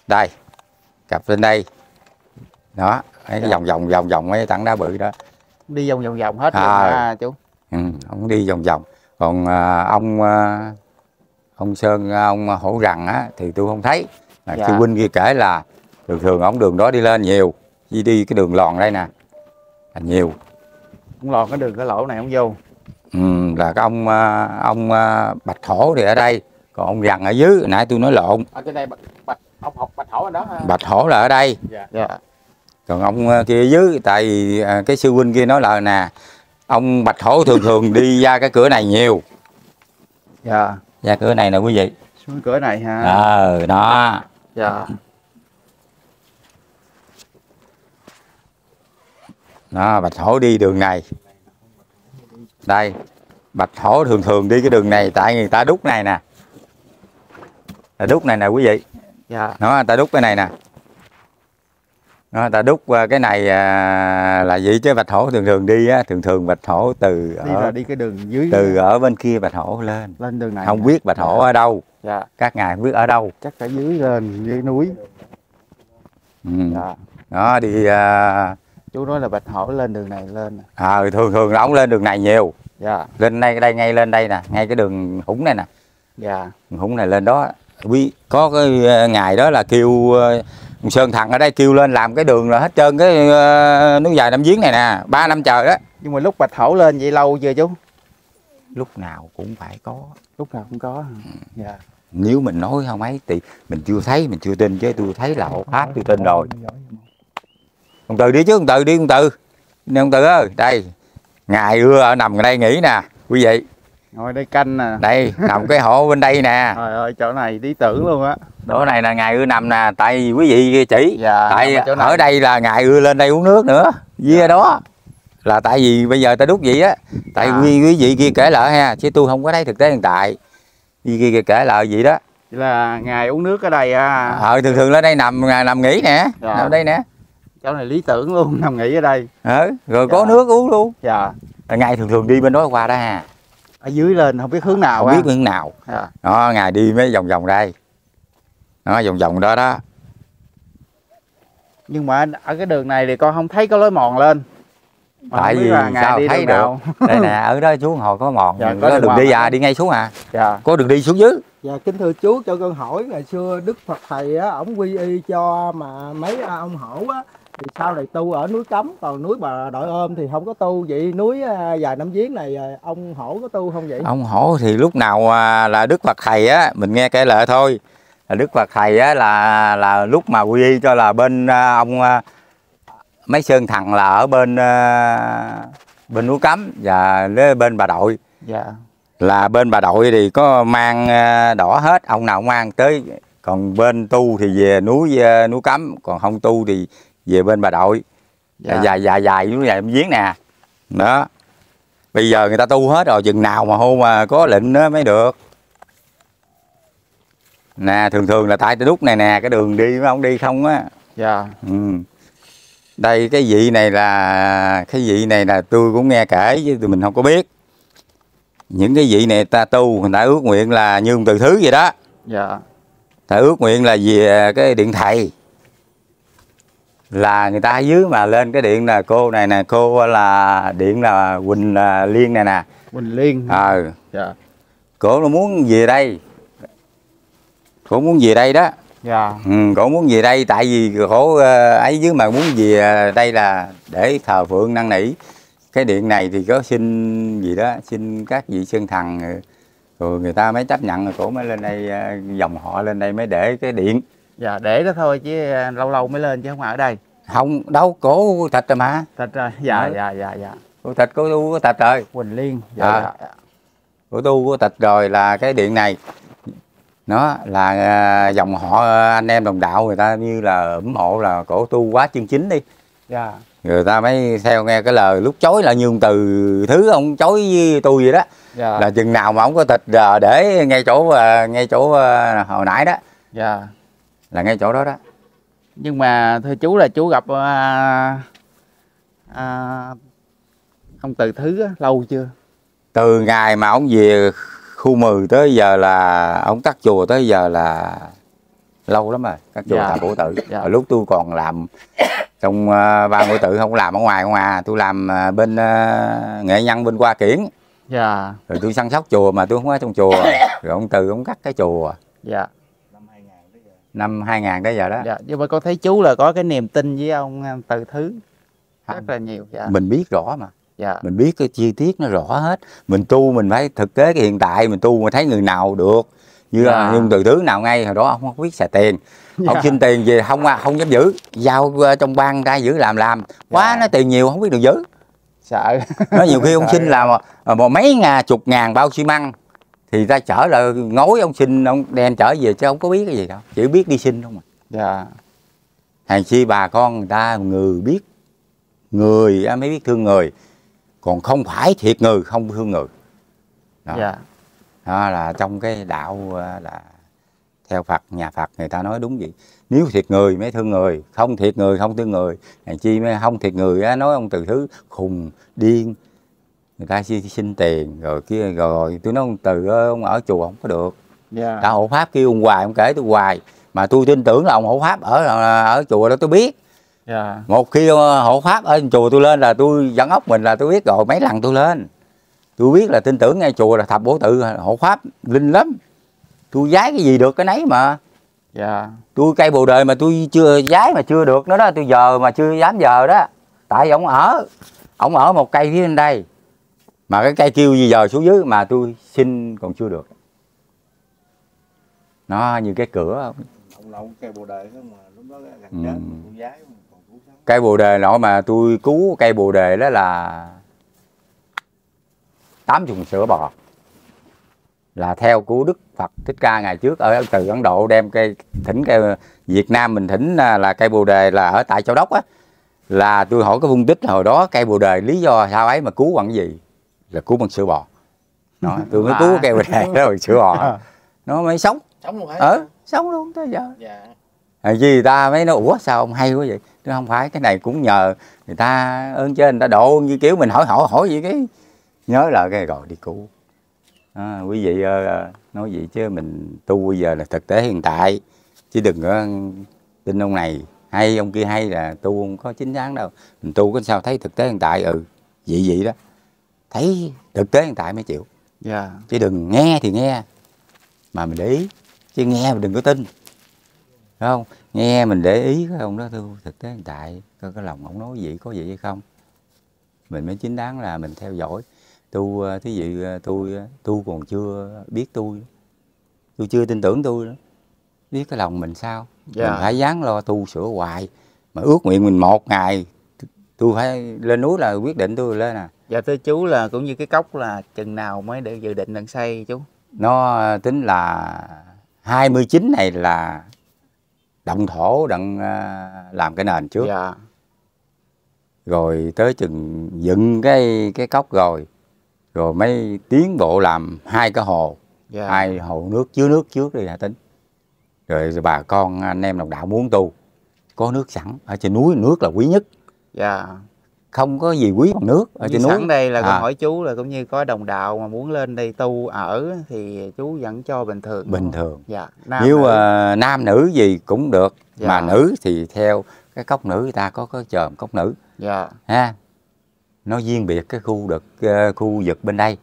Đây cặp lên đây. Đó mấy cái vòng vòng vòng vòng mấy tảng đá bự đó. Đi vòng vòng vòng hết À. luôn ha chú. Ừ, ông đi vòng vòng còn à, ông à, ông sơn ông hổ rằng á thì tôi không thấy. À, Dạ. sư huynh kia kể là thường thường ông đường đó đi lên nhiều đi đi cái đường lòn đây nè là nhiều. Cũng lòn cái đường cái lỗ này không vô. Ừ, là cái ông à, ông à, bạch thổ thì ở đây còn ông rằng ở dưới. Nãy tôi nói lộn. Ở trên đây bạch, bạch ông học bạch hổ ở đó ha. Bạch hổ là ở đây. Dạ. Còn ông kia ở dưới tại cái sư huynh kia nói là nè ông bạch hổ thường thường đi ra cái cửa này nhiều. Dạ. Ra cửa này nè quý vị. Xuống cửa này ha. Ờ đó. Dạ. Đó bạch hổ đi đường này. Đây bạch hổ thường thường đi cái đường này tại người ta đúc này nè. Ta đúc này nè quý vị. Dạ. Nó người ta đúc cái này nè nó ta đúc cái này à, là vậy chứ bạch hổ thường thường đi á thường thường bạch hổ từ đi ở, đi cái đường dưới từ ở bên kia bạch hổ lên. Lên đường này không biết bạch hổ ở đâu. Dạ. Các ngài không biết ở đâu. Chắc phải dưới lên dưới núi. Ừ. dạ. Đó đi à, chú nói là bạch hổ lên đường này lên à, thường thường là ông lên đường này nhiều. Dạ. Lên đây đây ngay lên đây nè ngay cái đường hủng này nè. Dạ. Hủng này lên đó. Quý có cái ờ, ngày đó là kêu ông sơn thằng ở đây kêu lên làm cái đường là hết trơn cái ờ, núi dài năm giếng này nè ba năm trời đó. Nhưng mà lúc bạch hổ lên vậy lâu chưa chú? Lúc nào cũng phải có. Lúc nào cũng có hả? dạ. Nếu mình nói không ấy thì mình chưa thấy mình chưa tin chứ tôi thấy là hộ pháp tôi tin rồi. Ông từ đi chứ ông từ đi ông từ. Nè ông từ ơi đây ngày ưa ở nằm ở đây nghỉ nè quý vị ngồi đây canh nè đây nằm cái hộ bên đây nè. [LAUGHS] Trời ơi chỗ này lý tưởng luôn á. Chỗ này là ngày ưa nằm nè tại vì quý vị chỉ dạ tại ở này. đây là ngày ưa lên đây uống nước nữa với đó. Là tại vì bây giờ ta đúc vậy á tại À. quý, quý vị kia kể lại ha chứ tôi không có thấy thực tế hiện tại. Quý vị kia kể lại vậy đó. Vậy là ngày uống nước ở đây à. Ờ thường thường lên đây nằm nằm nghỉ nè Dạ. nằm đây nè. Chỗ này lý tưởng luôn nằm nghỉ ở đây. Ờ rồi có Dạ. nước uống luôn. Dạ. Ngày thường thường đi bên đó qua đó ha ở dưới lên không biết hướng nào không á biết hướng nào. Dạ. đó ngày đi mấy vòng vòng đây. Đó vòng vòng đó đó. Nhưng mà ở cái đường này thì con không thấy có lối mòn lên. Mà tại vì là ngày sao đi thấy được? đây nè [LAUGHS] ở đó xuống hồi có mòn. Dạ, có có đường đường đi à đi ngay xuống à dạ. Có đường đi xuống dưới. Dạ kính thưa chú cho con hỏi ngày xưa Đức Phật thầy á ổng quy y cho mà mấy ông hổ á thì sau này tu ở núi cấm còn núi bà đội ôm thì không có tu. Vậy núi à, dài năm giếng này à, ông hổ có tu không vậy? ông hổ thì lúc nào à, là đức phật thầy á mình nghe kể lệ thôi. Là đức phật thầy á là là lúc mà quy y cho là bên ông mấy sơn thằng là ở bên bên núi cấm và bên bà đội. Dạ. Là bên bà đội thì có mang đỏ hết ông nào cũng mang tới. Còn bên tu thì về núi núi cấm còn không tu thì về bên bà đội. Dạ. Dài dài dài núi dài giếng nè. Đó. Bây giờ người ta tu hết rồi chừng nào mà hô mà có lệnh đó mới được. Nè thường thường là tại đúc này nè cái đường đi mà không đi không á. Dạ. Ừ. đây cái vị này là cái vị này là tôi cũng nghe kể chứ tụi mình không có biết. Những cái vị này ta tu người ta ước nguyện là như từ thứ vậy đó. Dạ. Ta ước nguyện là về cái điện thầy là người ta ở dưới mà lên cái điện là cô này nè cô là điện là quỳnh là liên này nè. Quỳnh Liên ờ. Dạ. Cổ nó muốn về đây. Cổ muốn về đây đó. Dạ. Ừ, cổ muốn về đây tại vì cổ ờ, ấy dưới mà muốn về đây là để thờ phượng năn nỉ. Cái điện này thì có xin gì đó xin các vị sơn thần rồi- rồi người ta mới chấp nhận rồi cổ mới lên đây ờ, dòng họ lên đây mới để cái điện dạ để đó thôi chứ à, lâu lâu mới lên chứ không ở đây. Không đâu cổ thịt rồi mà. Thật rồi. Dạ Ừ. dạ dạ dạ. Cổ thịt cổ tu có thịt rồi. Quỳnh Liên. Dạ, À. dạ. cổ tu có thịt rồi là cái điện này. Nó là à, dòng họ à, anh em đồng đạo người ta như là ủng hộ là cổ tu quá chân chính đi. Dạ. Người ta mới theo nghe cái lời lúc chối là như ông từ thứ ông chối với tôi vậy đó. Dạ. Là chừng nào mà ông có thịt để ngay chỗ ngay chỗ hồi nãy đó. Dạ là ngay chỗ đó đó. Nhưng mà thưa chú là chú gặp à, à, ông từ thứ á, lâu chưa? Từ ngày mà ông về khu 10 tới giờ là ông tắt chùa tới giờ là lâu lắm rồi các chùa Dạ. thờ phụ tự. Dạ. Lúc tôi còn làm trong uh, ban phụ tự không làm ở ngoài không à tôi làm ờ, bên ờ, nghệ nhân bên qua kiển. Dạ. Rồi tôi săn sóc chùa mà tôi không ở trong chùa. Rồi ông từ ông cắt cái chùa. Dạ năm 2000 tới giờ đó. Dạ nhưng mà con thấy chú là có cái niềm tin với ông à, từ thứ. Rất là nhiều dạ. Mình biết rõ mà. Dạ. Mình biết cái chi tiết nó rõ hết. Mình tu mình phải thực tế cái hiện tại mình tu mà thấy người nào được. Như Dạ. là nhưng từ thứ nào ngay hồi đó ông không biết xài tiền. Ông Dạ. xin tiền về không không dám giữ. Giao ờ, trong ban ra giữ làm làm. Quá Dạ. nó tiền nhiều không biết được giữ. Sợ. Nó nhiều khi ông xin là một mấy ngàn chục ngàn bao xi măng thì ta chở là ngối ông xin ông đem trở về chứ không có biết cái gì đâu. Chỉ biết đi xin không à. Dạ. Hàng chi bà con người ta người biết người mới biết thương người. Còn không phải thiệt người không thương người. Đó, dạ. Đó là trong cái đạo là theo Phật nhà Phật người ta nói đúng vậy. Nếu thiệt người mới thương người không thiệt người không thương người. Hàng chi mới không thiệt người nói ông từ thứ khùng điên người ta xin, xin tiền rồi kia rồi tôi nói ông từ ông ở chùa không có được. Dạ. Đạo hộ pháp kêu ông hoài ông kể tôi hoài. Mà tôi tin tưởng là ông hộ pháp ở ở chùa đó tôi biết. Dạ. Một khi hộ pháp ở chùa tôi lên là tôi dẫn ốc mình là tôi biết rồi mấy lần tôi lên. Tôi biết là tin tưởng ngay chùa là thập bổ tự hộ pháp linh lắm. Tôi giái cái gì được cái nấy mà. Dạ. Tôi cây bồ đề mà tôi chưa giái mà chưa được nữa đó tôi giờ mà chưa dám giờ đó. Tại vì ông ở ông ở một cây phía bên đây mà cái cây kêu gì giờ xuống dưới mà tôi xin còn chưa được. Nó như cái cửa. Ông lộng cây bồ đề đó mà lúc đó gần Ừ. chết cứu sống. Cây bồ đề nọ mà tôi cứu cây bồ đề đó là tám chục sữa bò. Là theo của Đức Phật Thích Ca ngày trước ở từ Ấn Độ đem cây thỉnh cây Việt Nam mình thỉnh à, là cây bồ đề là ở tại Châu Đốc á. Là tôi hỏi cái phân tích hồi đó cây bồ đề lý do sao ấy mà cứu bằng cái gì là cứu bằng sữa bò. [LAUGHS] Đó, tôi mới cứu bồ đề đó bằng sữa bò. [LAUGHS] Nó mới sống. Sống luôn hả? Ở sống luôn tới giờ. Dạ. À, vì người ta mới nói ủa sao ông hay quá vậy? Tôi không phải cái này cũng nhờ người ta ơn trên người ta độ như kiểu mình hỏi hỏi hỏi gì cái nhớ là cái rồi đi cứu. À, quý vị ờ, nói vậy chứ mình tu bây giờ là thực tế hiện tại chứ đừng có tin ông này hay ông kia hay là tu không có chính đáng đâu. Mình tu có sao thấy thực tế hiện tại ừ vậy vậy đó thấy thực tế hiện tại mới chịu. Dạ. Chứ đừng nghe thì nghe mà mình để ý. Chứ nghe mình đừng có tin. Phải không? Nghe mình để ý cái ông đó tu thực tế hiện tại coi cái lòng ông nói gì có gì hay không? Mình mới chính đáng là mình theo dõi. Tu ờ, thí dụ ờ, tôi ờ, tu còn chưa biết tôi tôi chưa tin tưởng tôi nữa. Biết cái lòng mình sao? Dạ. mình phải dáng lo tu sửa hoài. Mà ước nguyện mình một ngày tôi phải lên núi là quyết định tôi lên à dạ thưa chú là cũng như cái cốc là chừng nào mới để dự định đặng xây chú? Nó tính là 29 này là động thổ đặng à, làm cái nền trước. Dạ. Rồi tới chừng dựng cái cái cốc rồi rồi mới tiến bộ làm hai cái hồ. Dạ. Hai hồ nước chứa nước trước đi hả tính? Rồi bà con anh em đồng đạo muốn tu có nước sẵn ở trên núi nước là quý nhất. Dạ không có gì quý bằng nước ở như trên núi. sẵn đây là con À. hỏi chú là cũng như có đồng đạo mà muốn lên đây tu ở thì chú vẫn cho bình thường bình thường. Dạ nam nếu nữ. à, nam nữ gì cũng được Dạ. mà nữ thì theo cái cốc nữ người ta có cái chòm cốc nữ. Dạ. Ha nó riêng biệt cái khu vực ờ, khu vực bên đây.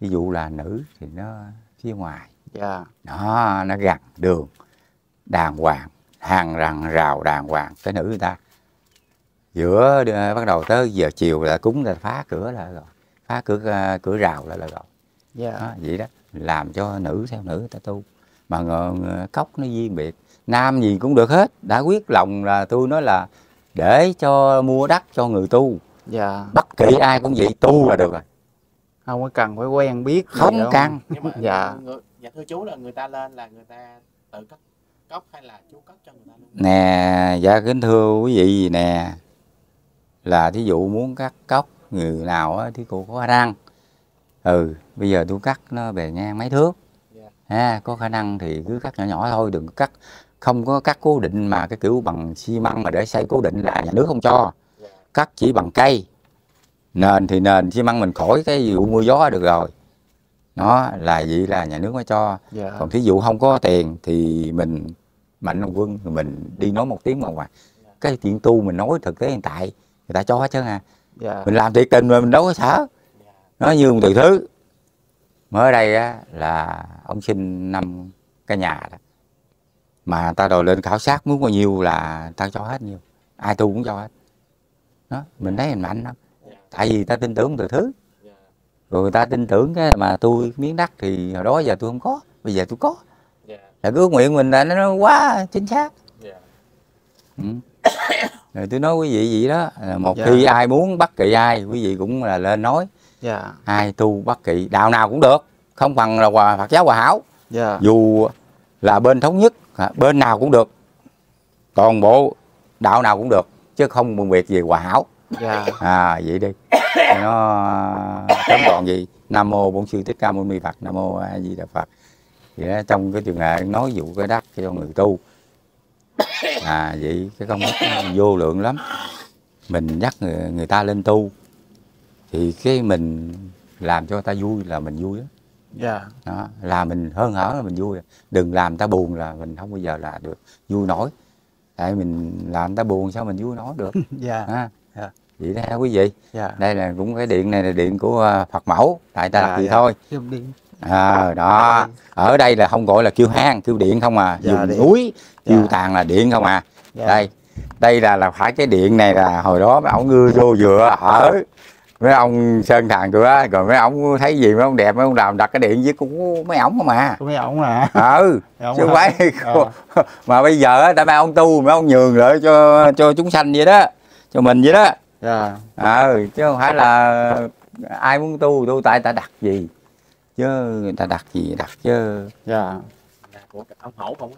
Ví dụ là nữ thì nó phía ngoài. Dạ. Đó nó gần đường đàng hoàng hàng rằn rào đàng hoàng cái nữ người ta giữa ờ, bắt đầu tới giờ chiều là cúng là phá cửa lại rồi. Phá cửa ờ, cửa rào lại là rồi. Dạ. Đó, vậy đó. Làm cho nữ theo nữ người ta tu. Mà ngờ, ngờ, cốc nó riêng biệt. Nam gì cũng được hết. Đã quyết lòng là tôi nói là để cho mua đất cho người tu. Dạ. Bất kỳ ai cũng vậy tu là được rồi. Không có cần phải quen biết không đâu. cần. Nhưng mà Dạ. người, dạ thưa chú là người ta lên là người ta tự cất cốc hay là chú cất cho người ta luôn? Nè dạ kính thưa quý vị nè là thí dụ muốn cắt cốc người nào á thì cô có khả năng. Ừ bây giờ tôi cắt nó bề ngang mấy thước. Dạ. ha có khả năng thì cứ cắt nhỏ nhỏ thôi đừng cắt không có cắt cố định mà cái kiểu bằng xi măng mà để xây cố định là nhà nước không cho. Dạ. cắt chỉ bằng cây. Nền thì nền xi măng mình khỏi cái vụ mưa gió được rồi. Nó là vậy là nhà nước mới cho. Dạ. Còn thí dụ không có tiền thì mình mạnh thường quân mình đi nói một tiếng mà ngoài cái chuyện tu mình nói thực tế hiện tại người ta cho hết trơn à. Dạ. Mình làm thiệt tình mà mình đâu có sợ. Nó như một từ thứ. Mới đây á là ông xin năm cái nhà đó. Mà ta đòi lên khảo sát muốn bao nhiêu là ta cho hết nhiêu. Ai tu cũng cho hết. Đó mình thấy mình mạnh lắm tại vì ta tin tưởng từ thứ. Rồi người ta tin tưởng cái mà tôi miếng đất thì hồi đó giờ tôi không có bây giờ tôi có. Là cái ước nguyện mình là nó quá chính xác. Ừ. rồi tôi nói quý vị vậy đó là một Dạ. khi ai muốn bắt kỵ ai quý vị cũng là lên nói. Dạ. Ai tu bắt kỵ đạo nào cũng được không bằng là hòa Phật giáo hòa hảo. Dạ. Dù là bên thống nhất à, bên nào cũng được toàn bộ đạo nào cũng được chứ không phân biệt về hòa hảo. Dạ. À vậy đi. Nó tóm gọn gì nam mô bổn sư thích ca mâu ni phật nam mô a di đà phật. Vậy đó, trong cái trường hợp nói dụ cái đất cho người tu à vậy cái công đức vô lượng lắm. Mình dắt người, người ta lên tu thì cái mình làm cho người ta vui là mình vui đó dạ. Đó, là mình hơn hở là mình vui đừng làm người ta buồn là mình không bao giờ là được vui nổi. Tại mình làm người ta buồn sao mình vui nổi được. [LAUGHS] Dạ. Ha Dạ. vậy đó quý vị. Dạ. Đây là cũng cái điện này là điện của à, Phật mẫu. Tại ta Dạ, đặt gì dạ. thôi à, đó ở đây là không gọi là kêu hang kêu điện không à Dạ, dùng điện. núi kêu Dạ. tàn là điện không à Dạ. đây đây là là phải cái điện này là hồi đó mấy ông ngư vô dựa ở mấy ông sơn thằng á rồi mấy ông thấy gì mấy ông đẹp mấy ông làm đặt cái điện với cũng mấy ổng không à có mấy ổng à ừ chứ không hả? phải Ờ. mà bây giờ á tại mấy ông tu mấy ông nhường lại cho cho chúng sanh vậy đó cho mình vậy đó dạ ờ chứ không phải là ai muốn tu tu tại ta đặt gì chứ người ta đặt gì đặt chứ. Dạ. Của ông hổ không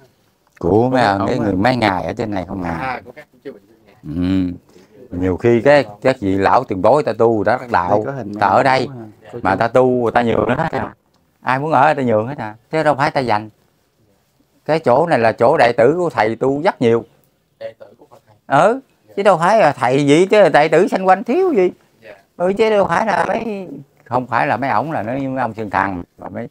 của mấy Không cái người mấy ngày ở trên này không à? À ừ. nhiều khi cái các vị lão tiền bối ta tu đã đắc đạo. Ta ở đây mà ta tu ta nhường hết à. Ai muốn ở ta nhường hết à. Chứ đâu phải ta dành. Cái chỗ này là chỗ đệ tử của thầy tu rất nhiều. Đệ tử của Phật thầy. Ừ chứ đâu phải là thầy gì chứ đệ tử xanh quanh thiếu gì. Dạ. ừ chứ đâu phải là mấy không phải là mấy ổng là nó như mấy ông sơn thằng mà mấy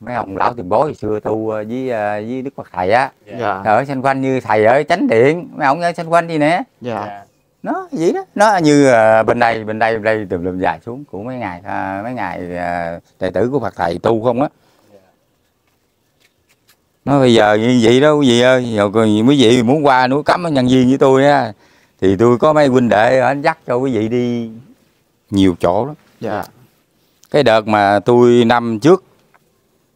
mấy ông lão tiền bối hồi xưa tu ờ, với ờ, với đức phật thầy á. Dạ. Ở xanh quanh như thầy ở chánh điện mấy ông ở xanh quanh đi nè. Dạ. Nó vậy đó nó như ờ, bên đây bên đây bên đây tùm lum dài xuống của mấy ngày à, mấy ngày à, đệ tử của phật thầy tu không á. Nó bây giờ như vậy đó quý vị ơi giờ còn quý vị muốn qua núi cấm ở nhân viên với tôi á thì tôi có mấy huynh đệ anh dắt cho quý vị đi nhiều chỗ lắm. Dạ cái đợt mà tôi năm trước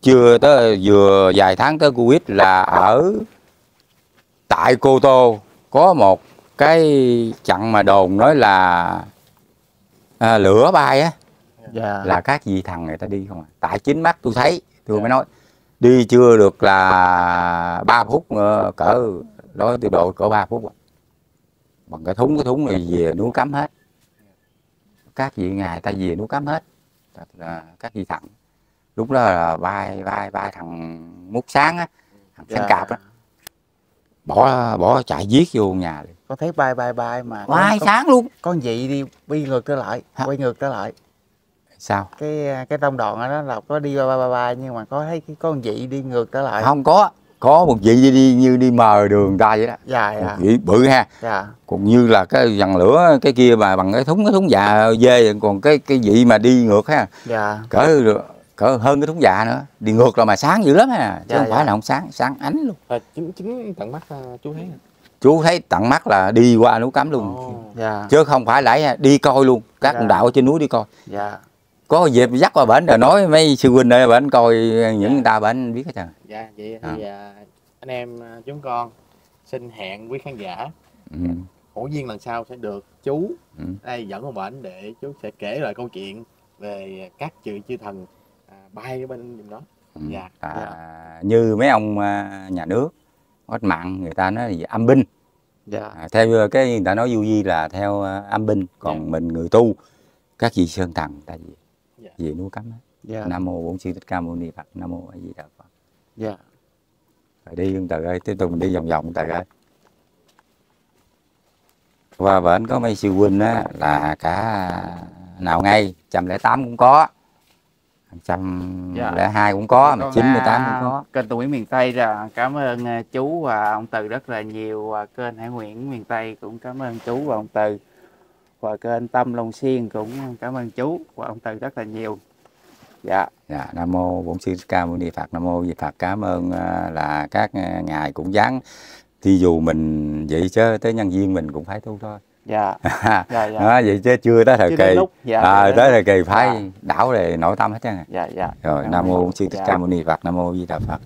chưa tới vừa vài tháng tới covid là ở tại cô tô có một cái chặng mà đồn nói là à, lửa bay á. Dạ. Là các vị thần người ta đi không à tại chính mắt tôi thấy tôi mới nói đi chưa được là ba phút ờ, cỡ đó tiêu độ cỡ ba phút bằng cái thúng cái thúng này về núi cấm hết. Các vị ngài ta về núi cấm hết là các vị thần lúc đó là vai vai vai thằng mút sáng á thằng sáng Dạ. cạp á. Bỏ bỏ chạy giết vô nhà liền. Có thấy bay bay bay mà có, sáng luôn. con gì đi đi ngược trở lại Hả? quay ngược trở lại. Sao? Cái cái tông đoạn đó là có đi bay bay bay bay nhưng mà có thấy cái con dị đi ngược trở lại. Không có có một vị đi, đi như đi mờ đường ta vậy đó. Dạ một dạ. vị bự ha. Dạ. Cũng như là cái dàn lửa cái kia mà bằng cái thúng cái thúng già dê còn cái cái vị mà đi ngược ha. Dạ. Cỡ cỡ hơn cái thúng già nữa. Đi ngược là mà sáng dữ lắm ha. Chứ Dạ, không dạ. phải là không sáng sáng ánh luôn. À, chính chính tận mắt à, chú thấy chú thấy tận mắt là đi qua núi cấm luôn. Ồ. dạ. Chứ không phải lại đi coi luôn. Các Dạ. đạo ở trên núi đi coi. Dạ có dịp dắt qua bển rồi nói mấy sư huynh ở bển coi những người ta bển biết hết trơn. Dạ vậy thì à, anh em à, chúng con xin hẹn quý khán giả. Ừ. hữu duyên lần sau sẽ được chú Ừ. đây dẫn qua bển để chú sẽ kể lại câu chuyện về các chư chư thần à, bay ở bên vùng đó. Ừ. Dạ, À, như mấy ông à, nhà nước cách mạng người ta nói là âm binh. Dạ. À, theo cái người ta nói du di là theo à, âm binh còn Dạ. mình người tu. Các vị sơn thần ta về Về núi cấm hết. dạ. Nam mô bổn sư thích ca mâu ni phật nam mô a di đà phật. Dạ. Rồi đi ông trời ơi tiếp tục mình đi vòng vòng trời ơi. Qua bển có mấy sư huynh á là cả nào ngay trăm lẻ tám cũng có. Trăm Dạ. lẻ hai cũng có mà Còn, chín mươi tám à, cũng có. kênh tuổi miền Tây là cảm ơn à, chú và ông Từ rất là nhiều và kênh Hải Nguyễn miền Tây cũng cảm ơn chú và ông Từ và kênh Tâm Long Xuyên cũng cảm ơn chú và ông Từ rất là nhiều. Dạ. Dạ nam mô bổn sư thích ca mâu ni phật. Nam mô di phật. Cảm ơn à, là các à, ngài cũng dáng thì dù mình vậy chứ tới nhân viên mình cũng phải tu thôi. Dạ. [LAUGHS] Dạ dạ. Đó vậy chứ chưa tới thời Chưa kỳ. lúc, dạ, à, chưa đến tới thời kỳ phải Dạ. đảo để nội tâm hết trơn dạ dạ. Rồi nam ơn. mô bổn sư thích Dạ. ca mâu ni phật. Nam mô di đà phật